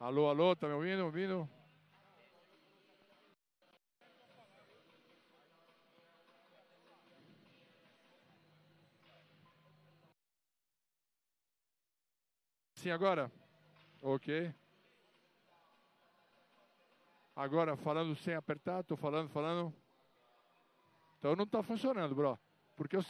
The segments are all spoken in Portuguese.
Alô, alô, tá me ouvindo? Ouvindo? Sim, agora? Ok. Agora, falando sem apertar, tô falando, falando. Então não tá funcionando, bro. Porque eu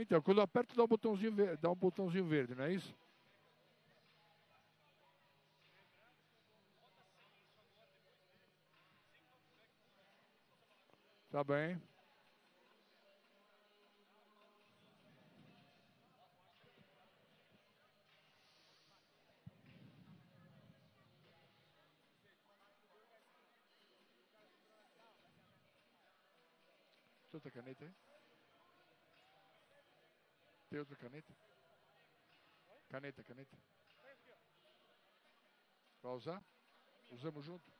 Então, quando eu aperto, dá um botãozinho verde, dá um botãozinho verde, não é isso? Tá bem. Outra caneta aí? Tem outra caneta? Caneta, caneta. Vai usar? Usamos junto?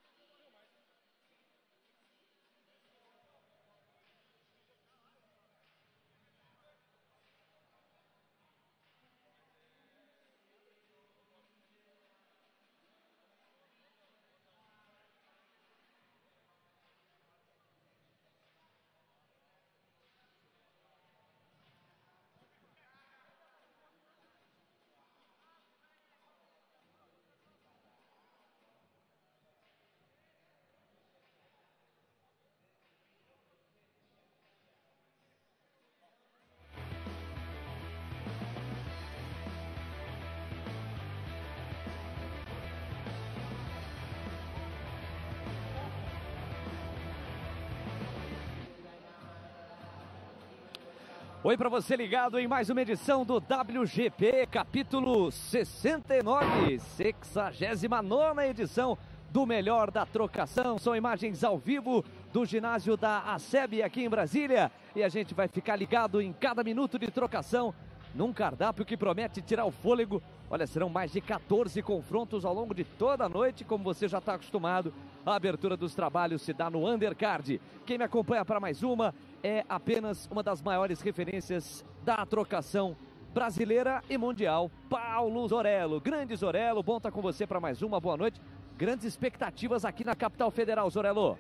Oi para você ligado em mais uma edição do WGP, capítulo 69, 69 edição do Melhor da Trocação. São imagens ao vivo do ginásio da ASEB aqui em Brasília e a gente vai ficar ligado em cada minuto de trocação num cardápio que promete tirar o fôlego. Olha, serão mais de 14 confrontos ao longo de toda a noite, como você já está acostumado. A abertura dos trabalhos se dá no undercard. Quem me acompanha para mais uma é apenas uma das maiores referências da trocação brasileira e mundial, Paulo Zorello. Grande Zorello, bom estar com você para mais uma, boa noite. Grandes expectativas aqui na capital federal, Zorello.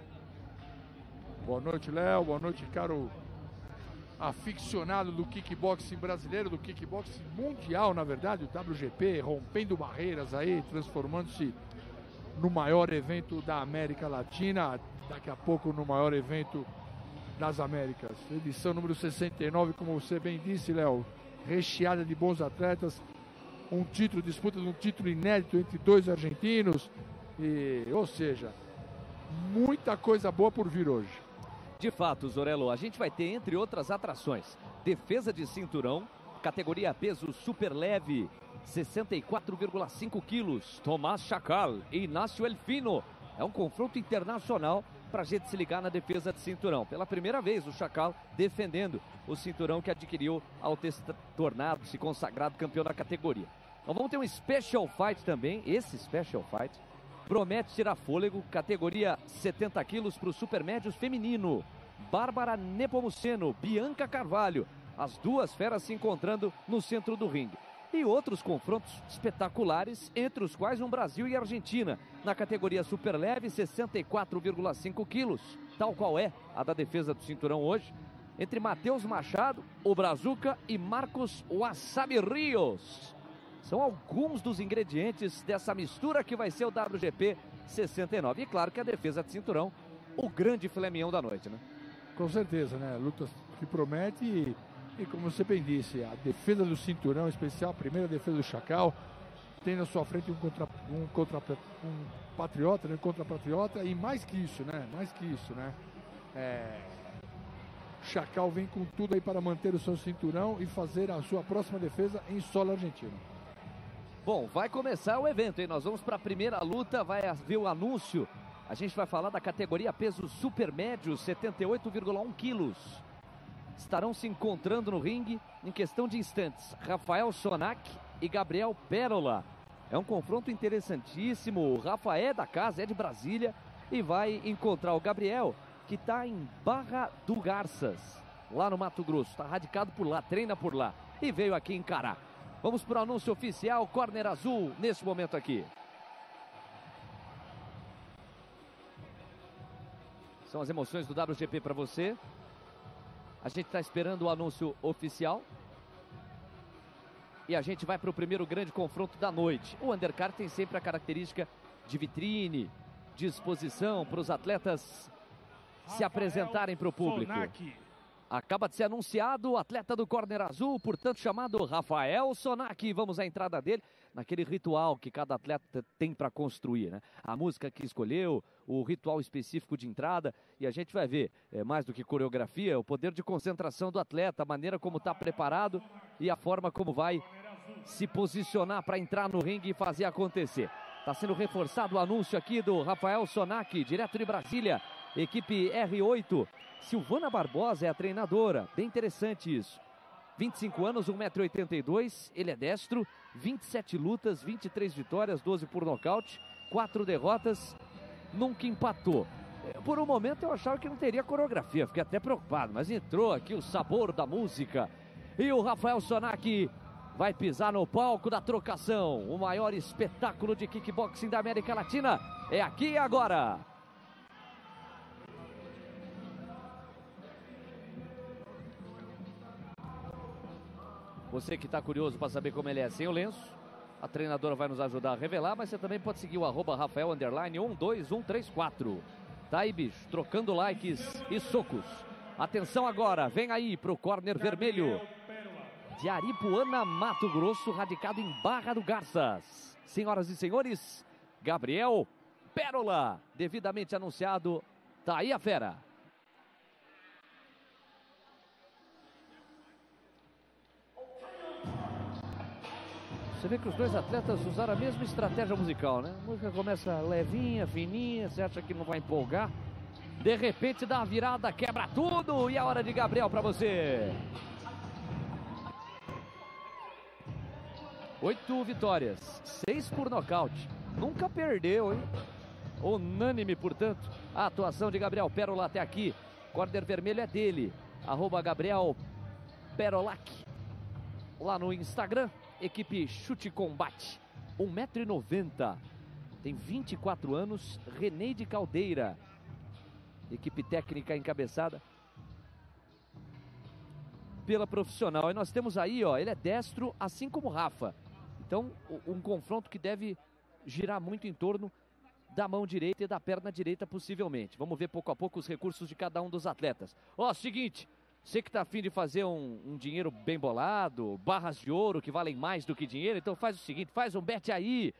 Boa noite, Léo, boa noite, caro aficionado do kickboxing brasileiro, do kickboxing mundial, na verdade, o WGP, rompendo barreiras aí, transformando-se no maior evento da América Latina, daqui a pouco no maior evento das Américas. Edição número 69, como você bem disse, Léo, recheada de bons atletas, um título, disputa de um título inédito entre dois argentinos, e, ou seja, muita coisa boa por vir hoje. De fato, Zorello, a gente vai ter, entre outras atrações, defesa de cinturão, categoria peso super leve, 64,5 quilos, Tomás Chacal e Inácio Elfino. É um confronto internacional para a gente se ligar na defesa de cinturão. Pela primeira vez, o Chacal defendendo o cinturão que adquiriu ao ter se tornado, se consagrado campeão da categoria. Então vamos ter um special fight também. Esse special fight promete tirar fôlego. Categoria 70 quilos para o supermédios feminino. Bárbara Nepomuceno, Bianca Carvalho. As duas feras se encontrando no centro do ringue e outros confrontos espetaculares, entre os quais um Brasil e Argentina, na categoria superleve, 64,5 quilos, tal qual é a da defesa do cinturão hoje, entre Matheus Machado, o Brazuca e Marcos Wasabi Rios. São alguns dos ingredientes dessa mistura que vai ser o WGP 69. E claro que a defesa de cinturão, o grande flemião da noite, né? Com certeza, né? Luta que promete e como você bem disse, a defesa do cinturão especial, a primeira defesa do Chacal, tem na sua frente um contra um, contra, um patriota, né? Contra patriota, e mais que isso, né? Mais que isso, né? É... Chacal vem com tudo aí para manter o seu cinturão e fazer a sua próxima defesa em solo argentino. Bom, vai começar o evento, hein? Nós vamos para a primeira luta, vai haver o anúncio. A gente vai falar da categoria peso super médio, 78,1 quilos estarão se encontrando no ringue em questão de instantes. Rafael Sonac e Gabriel Pérola. É um confronto interessantíssimo. O Rafael é da casa, é de Brasília e vai encontrar o Gabriel, que está em Barra do Garças. lá no Mato Grosso. Está radicado por lá, treina por lá e veio aqui encarar. Vamos para o anúncio oficial, corner azul nesse momento aqui. São as emoções do WGP para você. A gente está esperando o anúncio oficial. E a gente vai para o primeiro grande confronto da noite. O undercard tem sempre a característica de vitrine, de exposição para os atletas se apresentarem para o público. Acaba de ser anunciado o atleta do corner azul, portanto chamado Rafael Sonac. Vamos à entrada dele naquele ritual que cada atleta tem para construir, né? A música que escolheu, o ritual específico de entrada e a gente vai ver, é, mais do que coreografia, o poder de concentração do atleta, a maneira como está preparado e a forma como vai se posicionar para entrar no ringue e fazer acontecer. Está sendo reforçado o anúncio aqui do Rafael Sonac, direto de Brasília, equipe R8. Silvana Barbosa é a treinadora, bem interessante isso. 25 anos, 1,82m, ele é destro, 27 lutas, 23 vitórias, 12 por nocaute, 4 derrotas, nunca empatou. Por um momento eu achava que não teria coreografia, fiquei até preocupado, mas entrou aqui o sabor da música. E o Rafael Sonac vai pisar no palco da trocação. O maior espetáculo de kickboxing da América Latina é aqui e agora. Você que está curioso para saber como ele é sem o lenço, a treinadora vai nos ajudar a revelar, mas você também pode seguir o arroba Rafael Underline 12134. Tá aí, bicho, trocando likes e socos. Atenção agora, vem aí pro corner vermelho. De Aripuana, Mato Grosso, radicado em Barra do Garças. Senhoras e senhores, Gabriel Pérola, devidamente anunciado, tá aí a fera. Você vê que os dois atletas usaram a mesma estratégia musical, né? A música começa levinha, fininha, você acha que não vai empolgar. De repente dá uma virada, quebra tudo e a hora de Gabriel para você. Oito vitórias, seis por nocaute. Nunca perdeu, hein? Unânime, portanto, a atuação de Gabriel Pérola até aqui. Corner vermelho é dele. Arroba Gabriel Perolac. Lá no Instagram equipe Chute Combate, 1,90m. Tem 24 anos, René de Caldeira. Equipe técnica encabeçada pela profissional. E nós temos aí, ó, ele é destro, assim como Rafa. Então, um confronto que deve girar muito em torno da mão direita e da perna direita, possivelmente. Vamos ver pouco a pouco os recursos de cada um dos atletas. Ó, seguinte, você que está afim de fazer um, um, dinheiro bem bolado, barras de ouro que valem mais do que dinheiro, então faz o seguinte, faz um bet aí.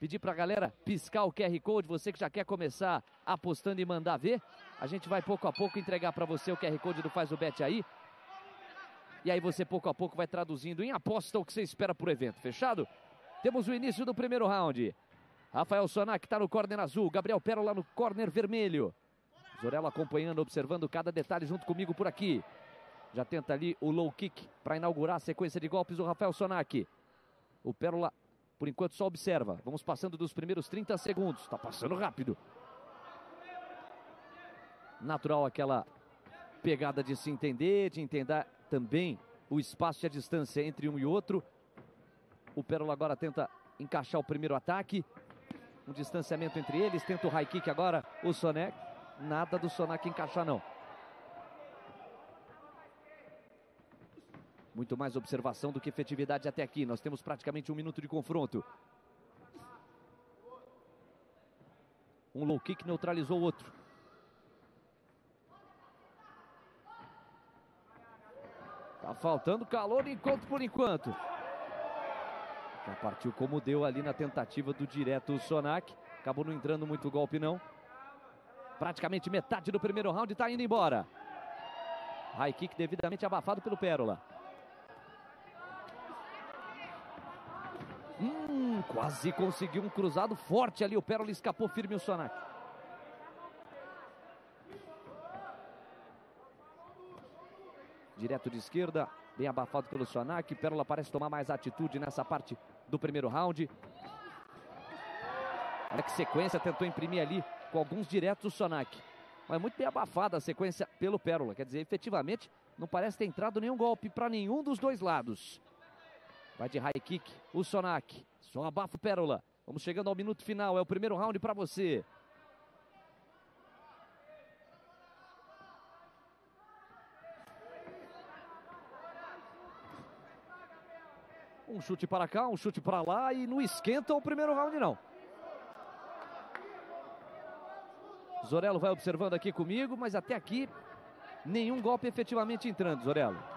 Pedir para a galera piscar o QR Code, você que já quer começar apostando e mandar ver. A gente vai pouco a pouco entregar para você o QR Code do Faz o Bet aí. E aí você pouco a pouco vai traduzindo em aposta o que você espera para o evento, fechado? Temos o início do primeiro round. Rafael Sonac está no corner azul, Gabriel Pérola no corner vermelho. Zorella acompanhando, observando cada detalhe junto comigo por aqui. Já tenta ali o low kick para inaugurar a sequência de golpes do Rafael Sonac. O Pérola, por enquanto, só observa. Vamos passando dos primeiros 30 segundos. Está passando rápido. Natural aquela pegada de se entender, de entender também o espaço e a distância entre um e outro. O Pérola agora tenta encaixar o primeiro ataque. Um distanciamento entre eles. Tenta o high kick agora. O Sonek. Nada do Sonac encaixar, não. Muito mais observação do que efetividade até aqui. Nós temos praticamente um minuto de confronto. Um low kick neutralizou o outro. Tá faltando calor enquanto por enquanto. Já partiu como deu ali na tentativa do direto Sonac. Acabou não entrando muito golpe não. Praticamente metade do primeiro round está indo embora. High kick devidamente abafado pelo Pérola. Hum, quase conseguiu um cruzado forte ali. O Pérola escapou firme o Sonac. Direto de esquerda, bem abafado pelo Sonac. Pérola parece tomar mais atitude nessa parte do primeiro round. Olha que sequência, tentou imprimir ali com alguns diretos o Sonac. Mas muito bem abafada a sequência pelo Pérola. Quer dizer, efetivamente, não parece ter entrado nenhum golpe para nenhum dos dois lados. Vai de high kick o Sonak. Só abafa o Pérola. Vamos chegando ao minuto final. É o primeiro round para você. Um chute para cá, um chute para lá e não esquenta o primeiro round não. Zorelo vai observando aqui comigo, mas até aqui nenhum golpe efetivamente entrando, Zorelo.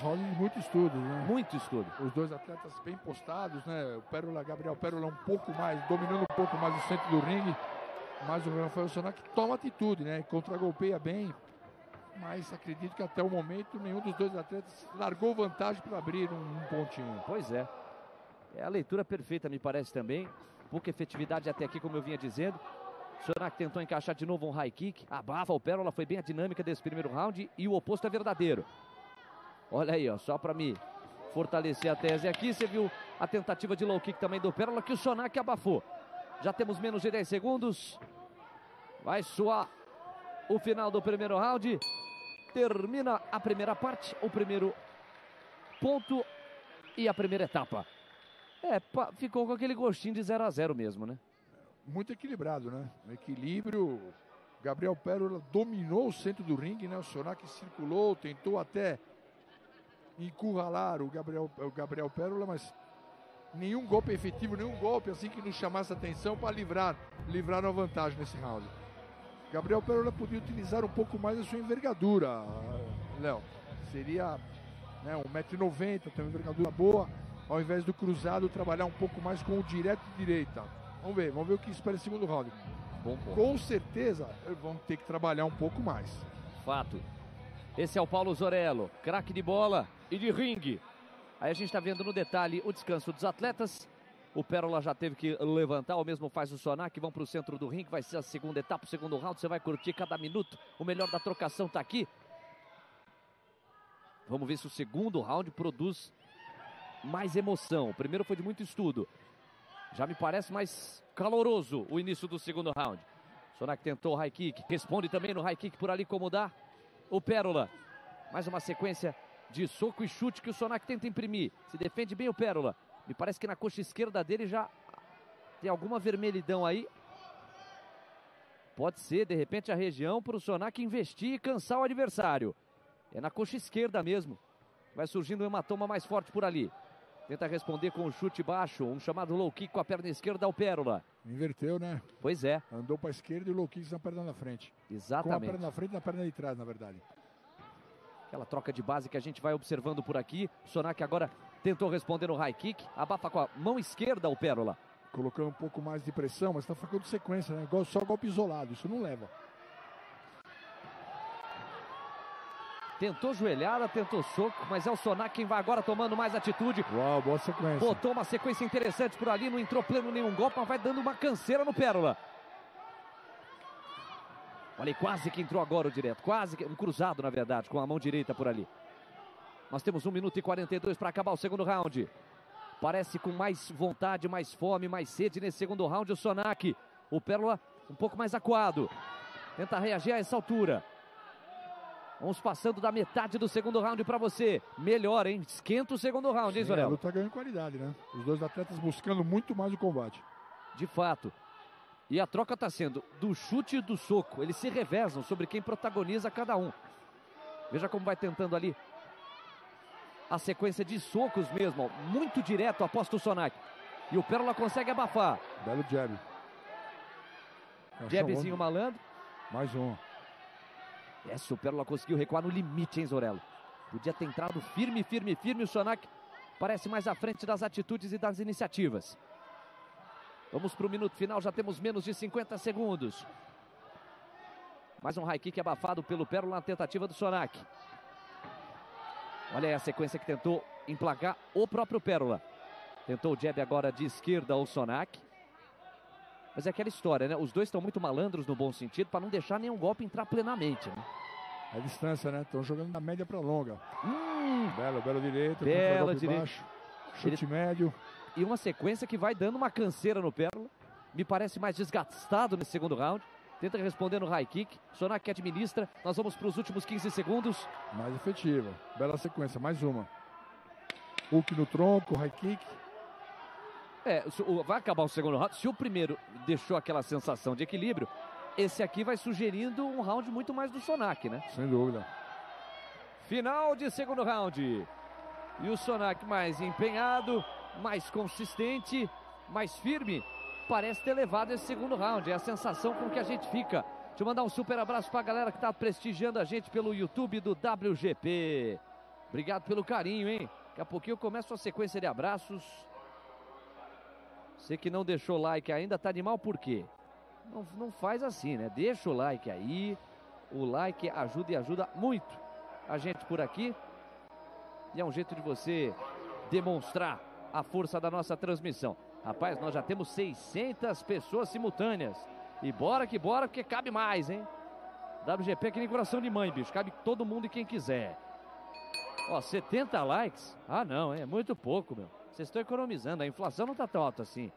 Round de muito estudo, né? Muito estudo. Os dois atletas bem postados, né? O Pérola, Gabriel Pérola um pouco mais, dominando um pouco mais o centro do ringue. Mas o Rafael Sonac toma atitude, né? Contra-golpeia bem. Mas acredito que até o momento nenhum dos dois atletas largou vantagem para abrir um, um pontinho. Pois é. É a leitura perfeita, me parece também. Pouca efetividade até aqui, como eu vinha dizendo. Sonak tentou encaixar de novo um high kick. Abafa o Pérola, foi bem a dinâmica desse primeiro round e o oposto é verdadeiro. Olha aí, ó, só para me fortalecer a tese aqui. Você viu a tentativa de low kick também do Pérola que o Sonak abafou. Já temos menos de 10 segundos. Vai suar o final do primeiro round. Termina a primeira parte, o primeiro ponto e a primeira etapa. É, ficou com aquele gostinho de 0 a 0 mesmo, né? muito equilibrado, né? equilíbrio. Gabriel Pérola dominou o centro do ringue, né? O Sonac circulou, tentou até encurralar o Gabriel, o Gabriel Pérola, mas nenhum golpe efetivo, nenhum golpe assim que nos chamasse a atenção para livrar, livrar uma vantagem nesse round. Gabriel Pérola podia utilizar um pouco mais a sua envergadura, Léo. Seria né, 1,90m, tem uma envergadura boa, ao invés do cruzado trabalhar um pouco mais com o direto direita. Vamos ver, vamos ver o que espera o segundo round. Bom, Com certeza vão ter que trabalhar um pouco mais. Fato. Esse é o Paulo Zorello, craque de bola e de ringue. Aí a gente está vendo no detalhe o descanso dos atletas. O Pérola já teve que levantar, o mesmo faz o Sonac, vão para o centro do ringue, vai ser a segunda etapa, o segundo round, você vai curtir cada minuto. O melhor da trocação está aqui. Vamos ver se o segundo round produz mais emoção. O primeiro foi de muito estudo. Já me parece mais caloroso o início do segundo round. Sonak tentou o high kick, responde também no high kick por ali como dá. O Pérola, mais uma sequência de soco e chute que o Sonak tenta imprimir. Se defende bem o Pérola. Me parece que na coxa esquerda dele já tem alguma vermelhidão aí. Pode ser, de repente, a região para o Sonak investir e cansar o adversário. É na coxa esquerda mesmo. Vai surgindo um hematoma mais forte por ali. Tenta responder com um chute baixo, um chamado low kick com a perna esquerda ao Pérola. Inverteu, né? Pois é. Andou para a esquerda e o low kick na perna da frente. Exatamente. Com a perna na frente e na perna de trás, na verdade. Aquela troca de base que a gente vai observando por aqui. O Sonak agora tentou responder no high kick. Abafa com a mão esquerda o Pérola. Colocando um pouco mais de pressão, mas está ficando sequência, né? Só golpe isolado, isso não leva. Tentou joelhada, tentou soco, mas é o Sonac quem vai agora tomando mais atitude. Uau, boa sequência. Botou uma sequência interessante por ali, não entrou pleno nenhum golpe, mas vai dando uma canseira no Pérola. Olha, quase que entrou agora o direto, quase que, um cruzado na verdade, com a mão direita por ali. Nós temos 1 minuto e 42 para acabar o segundo round. Parece com mais vontade, mais fome, mais sede nesse segundo round o Sonac. O Pérola um pouco mais acuado. Tenta reagir a essa altura. Vamos passando da metade do segundo round para você. Melhor, hein? Esquenta o segundo round, hein, Zorel? A luta ganhando qualidade, né? Os dois atletas buscando muito mais o combate. De fato. E a troca está sendo do chute e do soco. Eles se revezam sobre quem protagoniza cada um. Veja como vai tentando ali a sequência de socos mesmo. Muito direto, aposta o Sonak. E o Pérola consegue abafar. Belo jab. Jabzinho malandro. Mais um. Essa o Pérola conseguiu recuar no limite, hein, Zorello? Podia ter entrado firme, firme, firme. O Sonak parece mais à frente das atitudes e das iniciativas. Vamos para o minuto final, já temos menos de 50 segundos. Mais um high kick abafado pelo Pérola na tentativa do Sonak. Olha aí a sequência que tentou emplacar o próprio Pérola. Tentou o jab agora de esquerda ao Sonak. Mas é aquela história, né? Os dois estão muito malandros no bom sentido para não deixar nenhum golpe entrar plenamente. Né? É a distância, né? Estão jogando da média para longa. Hum, belo, belo direito. Bela direita. Baixo, chute Ele... médio. E uma sequência que vai dando uma canseira no Pérola. Me parece mais desgastado nesse segundo round. Tenta responder no high kick. Sonak administra. Nós vamos para os últimos 15 segundos. Mais efetiva. Bela sequência. Mais uma. Hulk no tronco, high kick. É, vai acabar o segundo round. Se o primeiro deixou aquela sensação de equilíbrio, esse aqui vai sugerindo um round muito mais do Sonak, né? Sem dúvida. Final de segundo round. E o Sonak mais empenhado, mais consistente, mais firme. Parece ter levado esse segundo round. É a sensação com que a gente fica. Deixa eu mandar um super abraço para a galera que está prestigiando a gente pelo YouTube do WGP. Obrigado pelo carinho, hein? Daqui a pouquinho eu começo a sequência de abraços. Você que não deixou like ainda, tá de mal por quê? Não, não faz assim, né? Deixa o like aí. O like ajuda e ajuda muito a gente por aqui. E é um jeito de você demonstrar a força da nossa transmissão. Rapaz, nós já temos 600 pessoas simultâneas. E bora que bora, porque cabe mais, hein? WGP aqui nem coração de mãe, bicho. Cabe todo mundo e quem quiser. Ó, 70 likes? Ah, não, é muito pouco, meu. Vocês estão economizando, a inflação não está tão alta assim.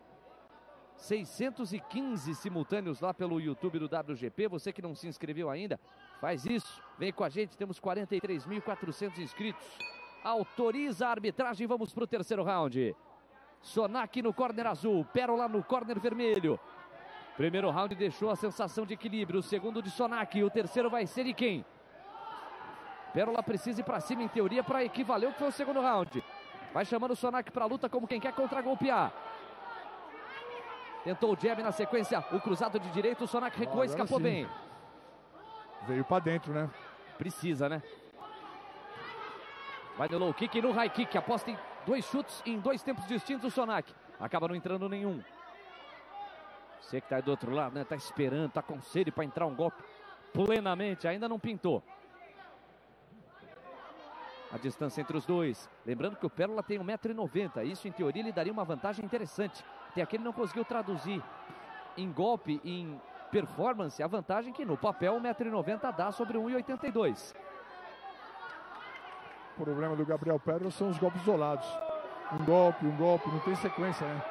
615 simultâneos lá pelo YouTube do WGP. Você que não se inscreveu ainda, faz isso. Vem com a gente, temos 43.400 inscritos. Autoriza a arbitragem, vamos para o terceiro round. Sonak no corner azul, Pérola no corner vermelho. Primeiro round deixou a sensação de equilíbrio, o segundo de Sonak, o terceiro vai ser de quem? Pérola precisa ir para cima em teoria para equivaler o que foi o segundo round. Vai chamando o Sonak para a luta como quem quer contra-golpear. Tentou o jab na sequência, o cruzado de direito, o Sonak recuou, escapou sim. bem. Veio para dentro, né? Precisa, né? Vai no low kick e no high kick. Aposta em dois chutes em dois tempos distintos o Sonak. Acaba não entrando nenhum. Você que tá do outro lado, né? Tá esperando, tá com sede para entrar um golpe plenamente. Ainda não pintou a distância entre os dois. Lembrando que o Pérola tem 1,90m. Isso, em teoria, lhe daria uma vantagem interessante. Até aqui ele não conseguiu traduzir em golpe, em performance, a vantagem que no papel 1,90m dá sobre 1,82m. O problema do Gabriel Pérola são os golpes isolados. Um golpe, um golpe, não tem sequência, né?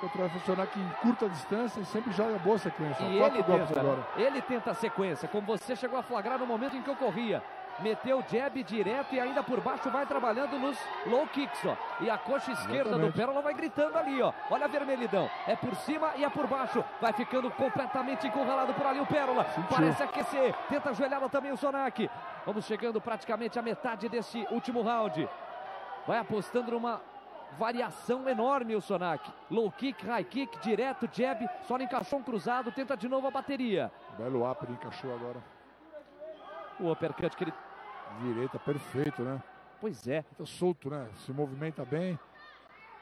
Contra vai funcionar que em curta distância e sempre joga boa sequência. E ele tenta, agora. ele tenta a sequência, como você chegou a flagrar no momento em que ocorria meteu jab direto e ainda por baixo vai trabalhando nos low kicks, ó. E a coxa esquerda Exatamente. do Pérola vai gritando ali, ó. Olha a vermelhidão. É por cima e é por baixo. Vai ficando completamente encurralado por ali o Pérola. Sentiu. Parece aquecer. Tenta ajoelhada também o Sonak. Vamos chegando praticamente à metade desse último round. Vai apostando numa variação enorme o Sonak. Low kick, high kick, direto, jab. Só encaixou um cruzado. Tenta de novo a bateria. Belo upper encaixou agora. O uppercut que ele Direita, perfeito, né? Pois é. Tá solto, né? Se movimenta bem.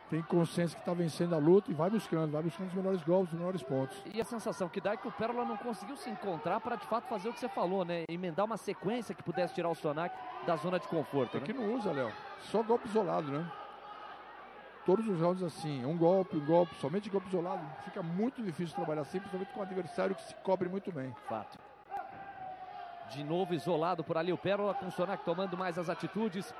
Tem consciência que está vencendo a luta e vai buscando, vai buscando os melhores golpes, os melhores pontos. E a sensação que dá é que o Pérola não conseguiu se encontrar para de fato fazer o que você falou, né? Emendar uma sequência que pudesse tirar o Sonak da zona de conforto. É né? que não usa, Léo. Só golpe isolado, né? Todos os rounds assim, um golpe, um golpe, somente golpe isolado. Fica muito difícil trabalhar assim, principalmente com um adversário que se cobre muito bem. Fato. De novo isolado por ali o Pérola, com o Sonak tomando mais as atitudes.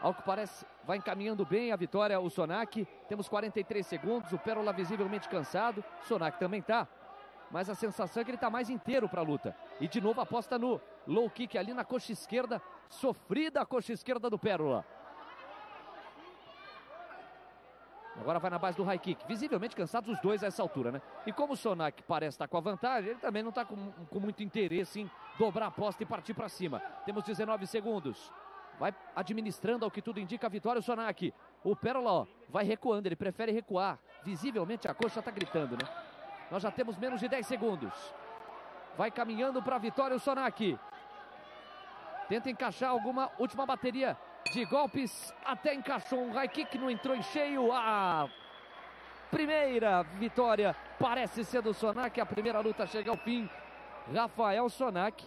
Ao que parece, vai encaminhando bem a vitória o Sonak. Temos 43 segundos, o Pérola visivelmente cansado. Sonak também tá. Mas a sensação é que ele está mais inteiro para a luta. E de novo aposta no low kick ali na coxa esquerda. Sofrida a coxa esquerda do Pérola. Agora vai na base do high kick. Visivelmente cansados os dois a essa altura, né? E como o Sonak parece estar com a vantagem, ele também não está com, com muito interesse em dobrar a aposta e partir para cima. Temos 19 segundos. Vai administrando ao que tudo indica a vitória o Sonak. O Pérola, ó, vai recuando, ele prefere recuar. Visivelmente a coxa está gritando, né? Nós já temos menos de 10 segundos. Vai caminhando para a vitória o Sonak. Tenta encaixar alguma última bateria de golpes. Até encaixou um high kick, não entrou em cheio. A primeira vitória parece ser do Sonak. A primeira luta chega ao fim. Rafael Sonak.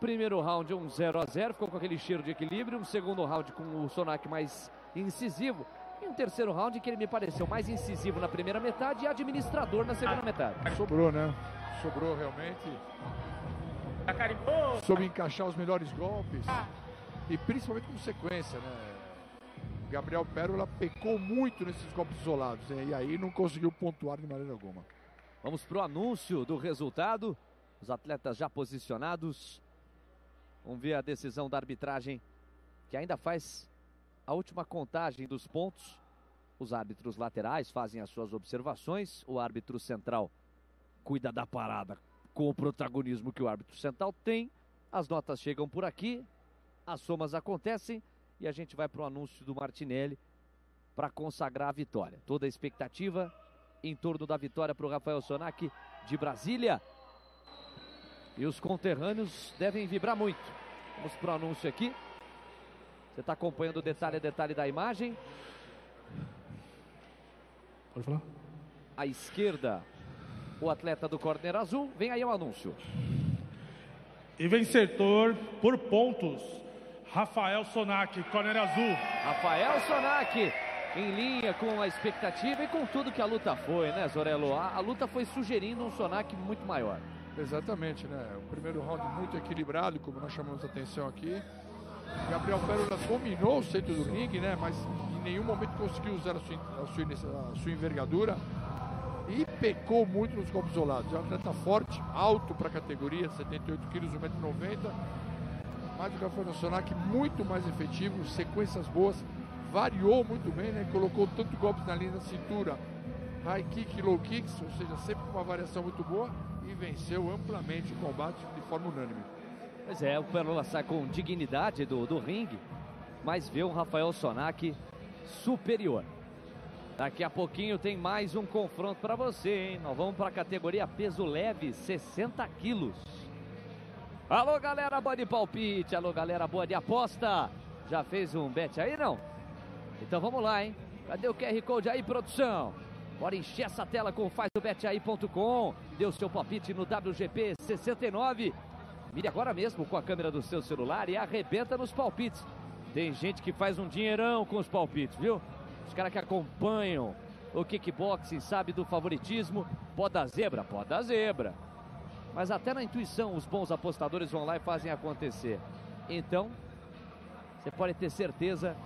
Primeiro round um 0 a 0 ficou com aquele cheiro de equilíbrio. Um segundo round com o Sonak mais incisivo. E um terceiro round que ele me pareceu mais incisivo na primeira metade e administrador na segunda metade. Sobrou, né? Sobrou realmente. Soube encaixar os melhores golpes. E principalmente com sequência, né? Gabriel Pérola pecou muito nesses golpes isolados. E aí não conseguiu pontuar de maneira alguma. Vamos pro anúncio do resultado. Os atletas já posicionados. Vamos ver a decisão da arbitragem, que ainda faz a última contagem dos pontos. Os árbitros laterais fazem as suas observações. O árbitro central cuida da parada com o protagonismo que o árbitro central tem. As notas chegam por aqui, as somas acontecem e a gente vai para o anúncio do Martinelli para consagrar a vitória. Toda a expectativa em torno da vitória para o Rafael Sonac de Brasília. E os conterrâneos devem vibrar muito. Vamos para o anúncio aqui. Você está acompanhando o detalhe a detalhe da imagem. Pode falar? À esquerda, o atleta do corner azul. Vem aí o anúncio. E vencedor por pontos, Rafael Sonac, corner azul. Rafael Sonac, em linha com a expectativa e com tudo que a luta foi, né, Zorello? A, a luta foi sugerindo um Sonac muito maior. Exatamente, né? O primeiro round muito equilibrado, como nós chamamos a atenção aqui. Gabriel Pérola dominou o centro do ringue, né? Mas em nenhum momento conseguiu usar a sua, a sua, a sua envergadura e pecou muito nos golpes isolados. É um atleta forte, alto para a categoria, 78 quilos, 1,90m. Mas o Rafael Sonac muito mais efetivo, sequências boas, variou muito bem, né? Colocou tanto golpes na linha da cintura, high kick, low kicks, ou seja, sempre com uma variação muito boa e venceu amplamente o combate de forma unânime. Pois é, o Pérola sai com dignidade do, do ringue, mas vê o Rafael Sonac superior. Daqui a pouquinho tem mais um confronto para você, hein? Nós vamos para a categoria peso leve, 60 quilos. Alô, galera boa de palpite, alô, galera boa de aposta. Já fez um bet aí, não? Então vamos lá, hein? Cadê o QR Code aí, produção? Bora encher essa tela com fazobetaí.com. O seu palpite no WGP 69. Mire agora mesmo com a câmera do seu celular e arrebenta nos palpites. Tem gente que faz um dinheirão com os palpites, viu? Os caras que acompanham o kickboxing, sabe do favoritismo. Pode dar zebra? Pode dar zebra. Mas até na intuição os bons apostadores vão lá e fazem acontecer. Então, você pode ter certeza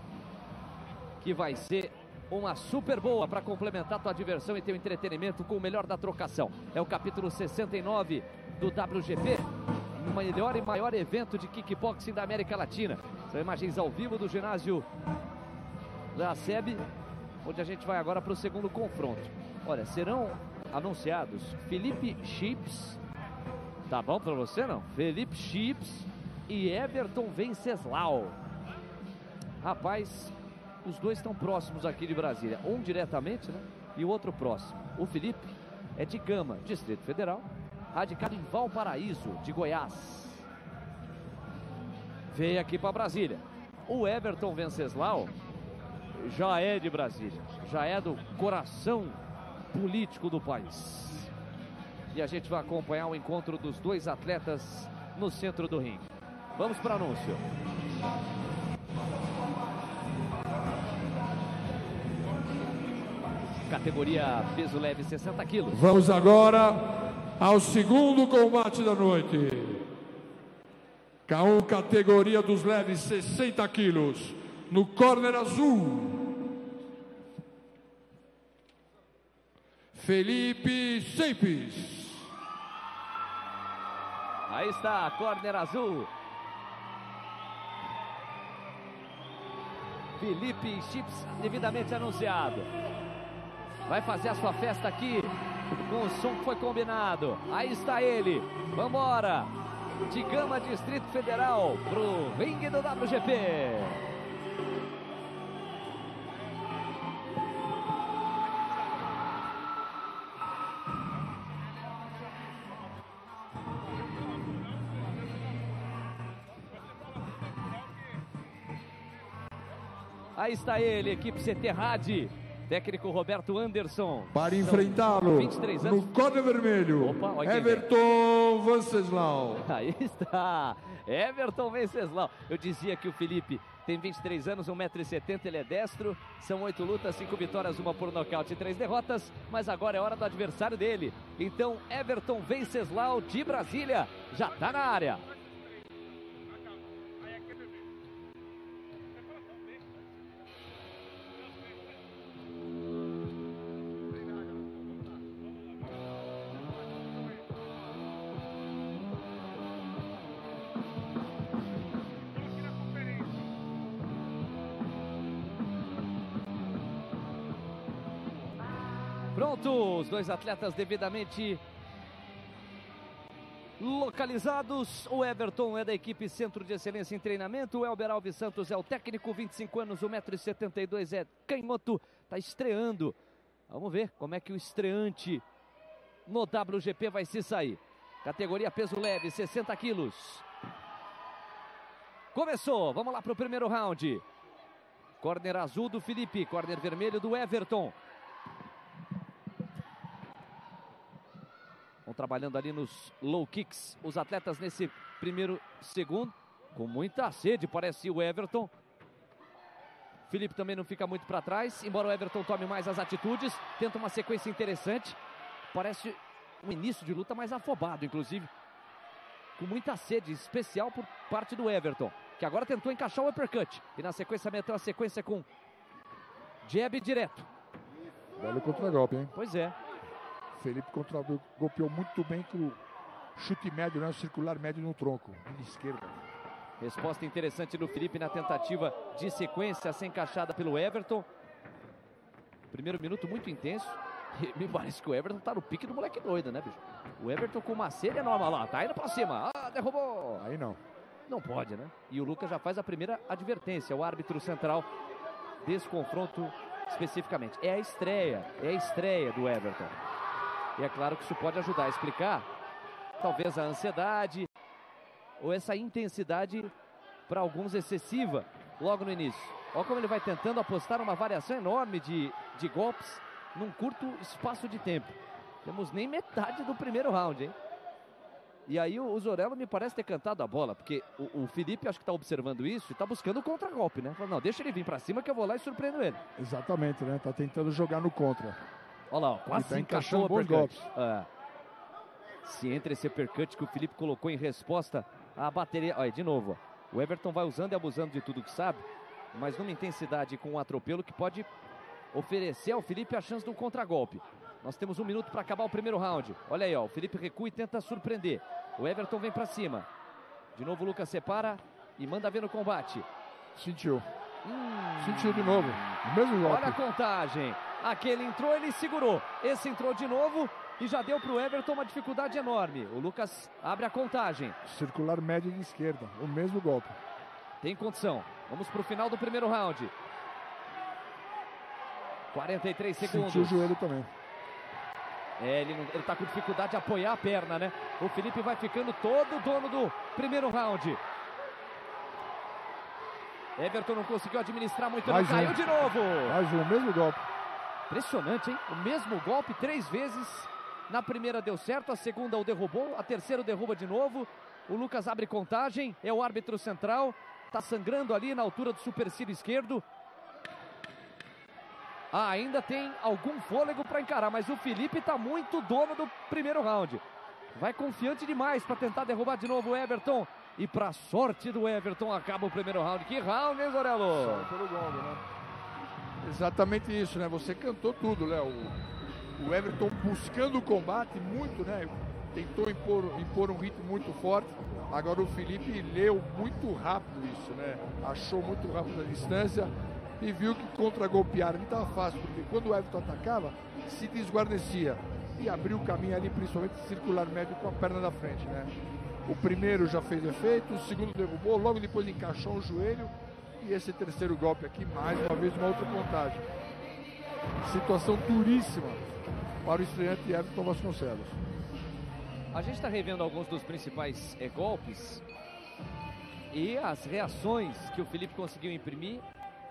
que vai ser uma super boa para complementar tua diversão e teu entretenimento com o melhor da trocação. É o capítulo 69 do WGP, o melhor e maior evento de kickboxing da América Latina. São imagens ao vivo do ginásio da SEB, onde a gente vai agora para o segundo confronto. Olha, serão anunciados Felipe Chips, tá bom para você não? Felipe Chips e Everton Venceslau. Rapaz, os dois estão próximos aqui de Brasília, um diretamente, né? E o outro próximo. O Felipe é de Gama, Distrito Federal, radicado em Valparaíso, de Goiás. Veio aqui para Brasília. O Everton Venceslau já é de Brasília, já é do coração político do país. E a gente vai acompanhar o encontro dos dois atletas no centro do ringue. Vamos para o anúncio. Categoria peso leve 60 quilos. Vamos agora ao segundo combate da noite. K1 categoria dos leves 60 quilos. No corner azul. Felipe Seipes. Aí está, corner azul. Felipe Chips, devidamente anunciado. Vai fazer a sua festa aqui com o som que foi combinado. Aí está ele. Vambora. De Gama Distrito Federal pro ringue do WGP. Aí está ele, equipe CT Rádio. Técnico Roberto Anderson. Para enfrentá-lo no corner vermelho, Opa, Everton Venceslau. Aí está, Everton Venceslau. Eu dizia que o Felipe tem 23 anos, 1,70m, ele é destro. São oito lutas, cinco vitórias, uma por nocaute e três derrotas. Mas agora é hora do adversário dele. Então, Everton Venceslau de Brasília já está na área. Pronto, os dois atletas devidamente localizados. O Everton é da equipe Centro de Excelência em Treinamento. O Elber Alves Santos é o técnico, 25 anos, 1,72m, é canhoto, está estreando. Vamos ver como é que o estreante no WGP vai se sair. Categoria peso leve, 60 quilos. Começou, vamos lá para o primeiro round. Corner azul do Felipe, corner vermelho do Everton. Vão trabalhando ali nos low kicks. Os atletas nesse primeiro segundo. Com muita sede, parece o Everton. Felipe também não fica muito para trás. Embora o Everton tome mais as atitudes. Tenta uma sequência interessante. Parece um início de luta mais afobado, inclusive. Com muita sede, especial por parte do Everton. Que agora tentou encaixar o uppercut. E na sequência meteu a sequência com jab direto. Belo contra-golpe, hein? Pois é. Felipe contra-golpeou muito bem com o chute médio, né? O circular médio no tronco, de esquerda. Resposta interessante do Felipe na tentativa de sequência a ser encaixada pelo Everton. Primeiro minuto muito intenso. E me parece que o Everton tá no pique do moleque doido, né, bicho? O Everton com uma sede enorme lá, tá indo pra cima. Ah, derrubou! Aí não. Não pode, né? E o Lucas já faz a primeira advertência, o árbitro central desse confronto especificamente. É a estreia, é a estreia do Everton. E é claro que isso pode ajudar a explicar, talvez a ansiedade ou essa intensidade para alguns excessiva logo no início. Olha como ele vai tentando apostar uma variação enorme de, de golpes num curto espaço de tempo. Temos nem metade do primeiro round, hein? E aí o, o Zorello me parece ter cantado a bola, porque o, o Felipe acho que está observando isso e está buscando o contra-golpe, né? Fala, não, deixa ele vir para cima que eu vou lá e surpreendo ele. Exatamente, né? Tá tentando jogar no contra. Olha lá, ó, quase tá encaixou o bons uppercut. golpes. É. Se entra esse uppercut que o Felipe colocou em resposta à bateria. Olha, de novo, ó. o Everton vai usando e abusando de tudo que sabe, mas numa intensidade com um atropelo que pode oferecer ao Felipe a chance de um contragolpe. Nós temos um minuto para acabar o primeiro round. Olha aí, ó, o Felipe recua e tenta surpreender. O Everton vem para cima. De novo o Lucas separa e manda ver no combate. Sentiu. Hum, Sentiu de novo. Mesmo golpe. Olha a contagem. Aquele entrou, ele segurou. Esse entrou de novo e já deu para o Everton uma dificuldade enorme. O Lucas abre a contagem. Circular médio de esquerda. O mesmo golpe. Tem condição. Vamos para o final do primeiro round. 43 segundos. Sentiu o joelho também. É, ele, não, ele tá com dificuldade de apoiar a perna, né? O Felipe vai ficando todo dono do primeiro round. Everton não conseguiu administrar muito, Mais não caiu um. de novo. Mais um, mesmo golpe. Impressionante, hein? O mesmo golpe três vezes. Na primeira deu certo, a segunda o derrubou, a terceira o derruba de novo. O Lucas abre contagem, é o árbitro central. Tá sangrando ali na altura do supercílio esquerdo. Ah, ainda tem algum fôlego para encarar, mas o Felipe tá muito dono do primeiro round. Vai confiante demais para tentar derrubar de novo o Everton. E para sorte do Everton, acaba o primeiro round. Que round, hein, Zorello? Só pelo golpe, né? Exatamente isso, né? Você cantou tudo, Léo. O- Everton buscando o combate muito, né? Tentou impor, impor um ritmo muito forte. Agora o Felipe leu muito rápido isso, né? Achou muito rápido a distância e viu que contra-golpear não estava fácil, porque quando o Everton atacava, se desguarnecia e abriu o caminho ali, principalmente circular médio com a perna da frente, né? O primeiro já fez efeito, o segundo derrubou, logo depois encaixou o joelho e esse terceiro golpe aqui, mais uma vez, uma outra contagem. Situação duríssima para o estreante Everton Vasconcelos. A gente está revendo alguns dos principais eh, golpes e as reações que o Felipe conseguiu imprimir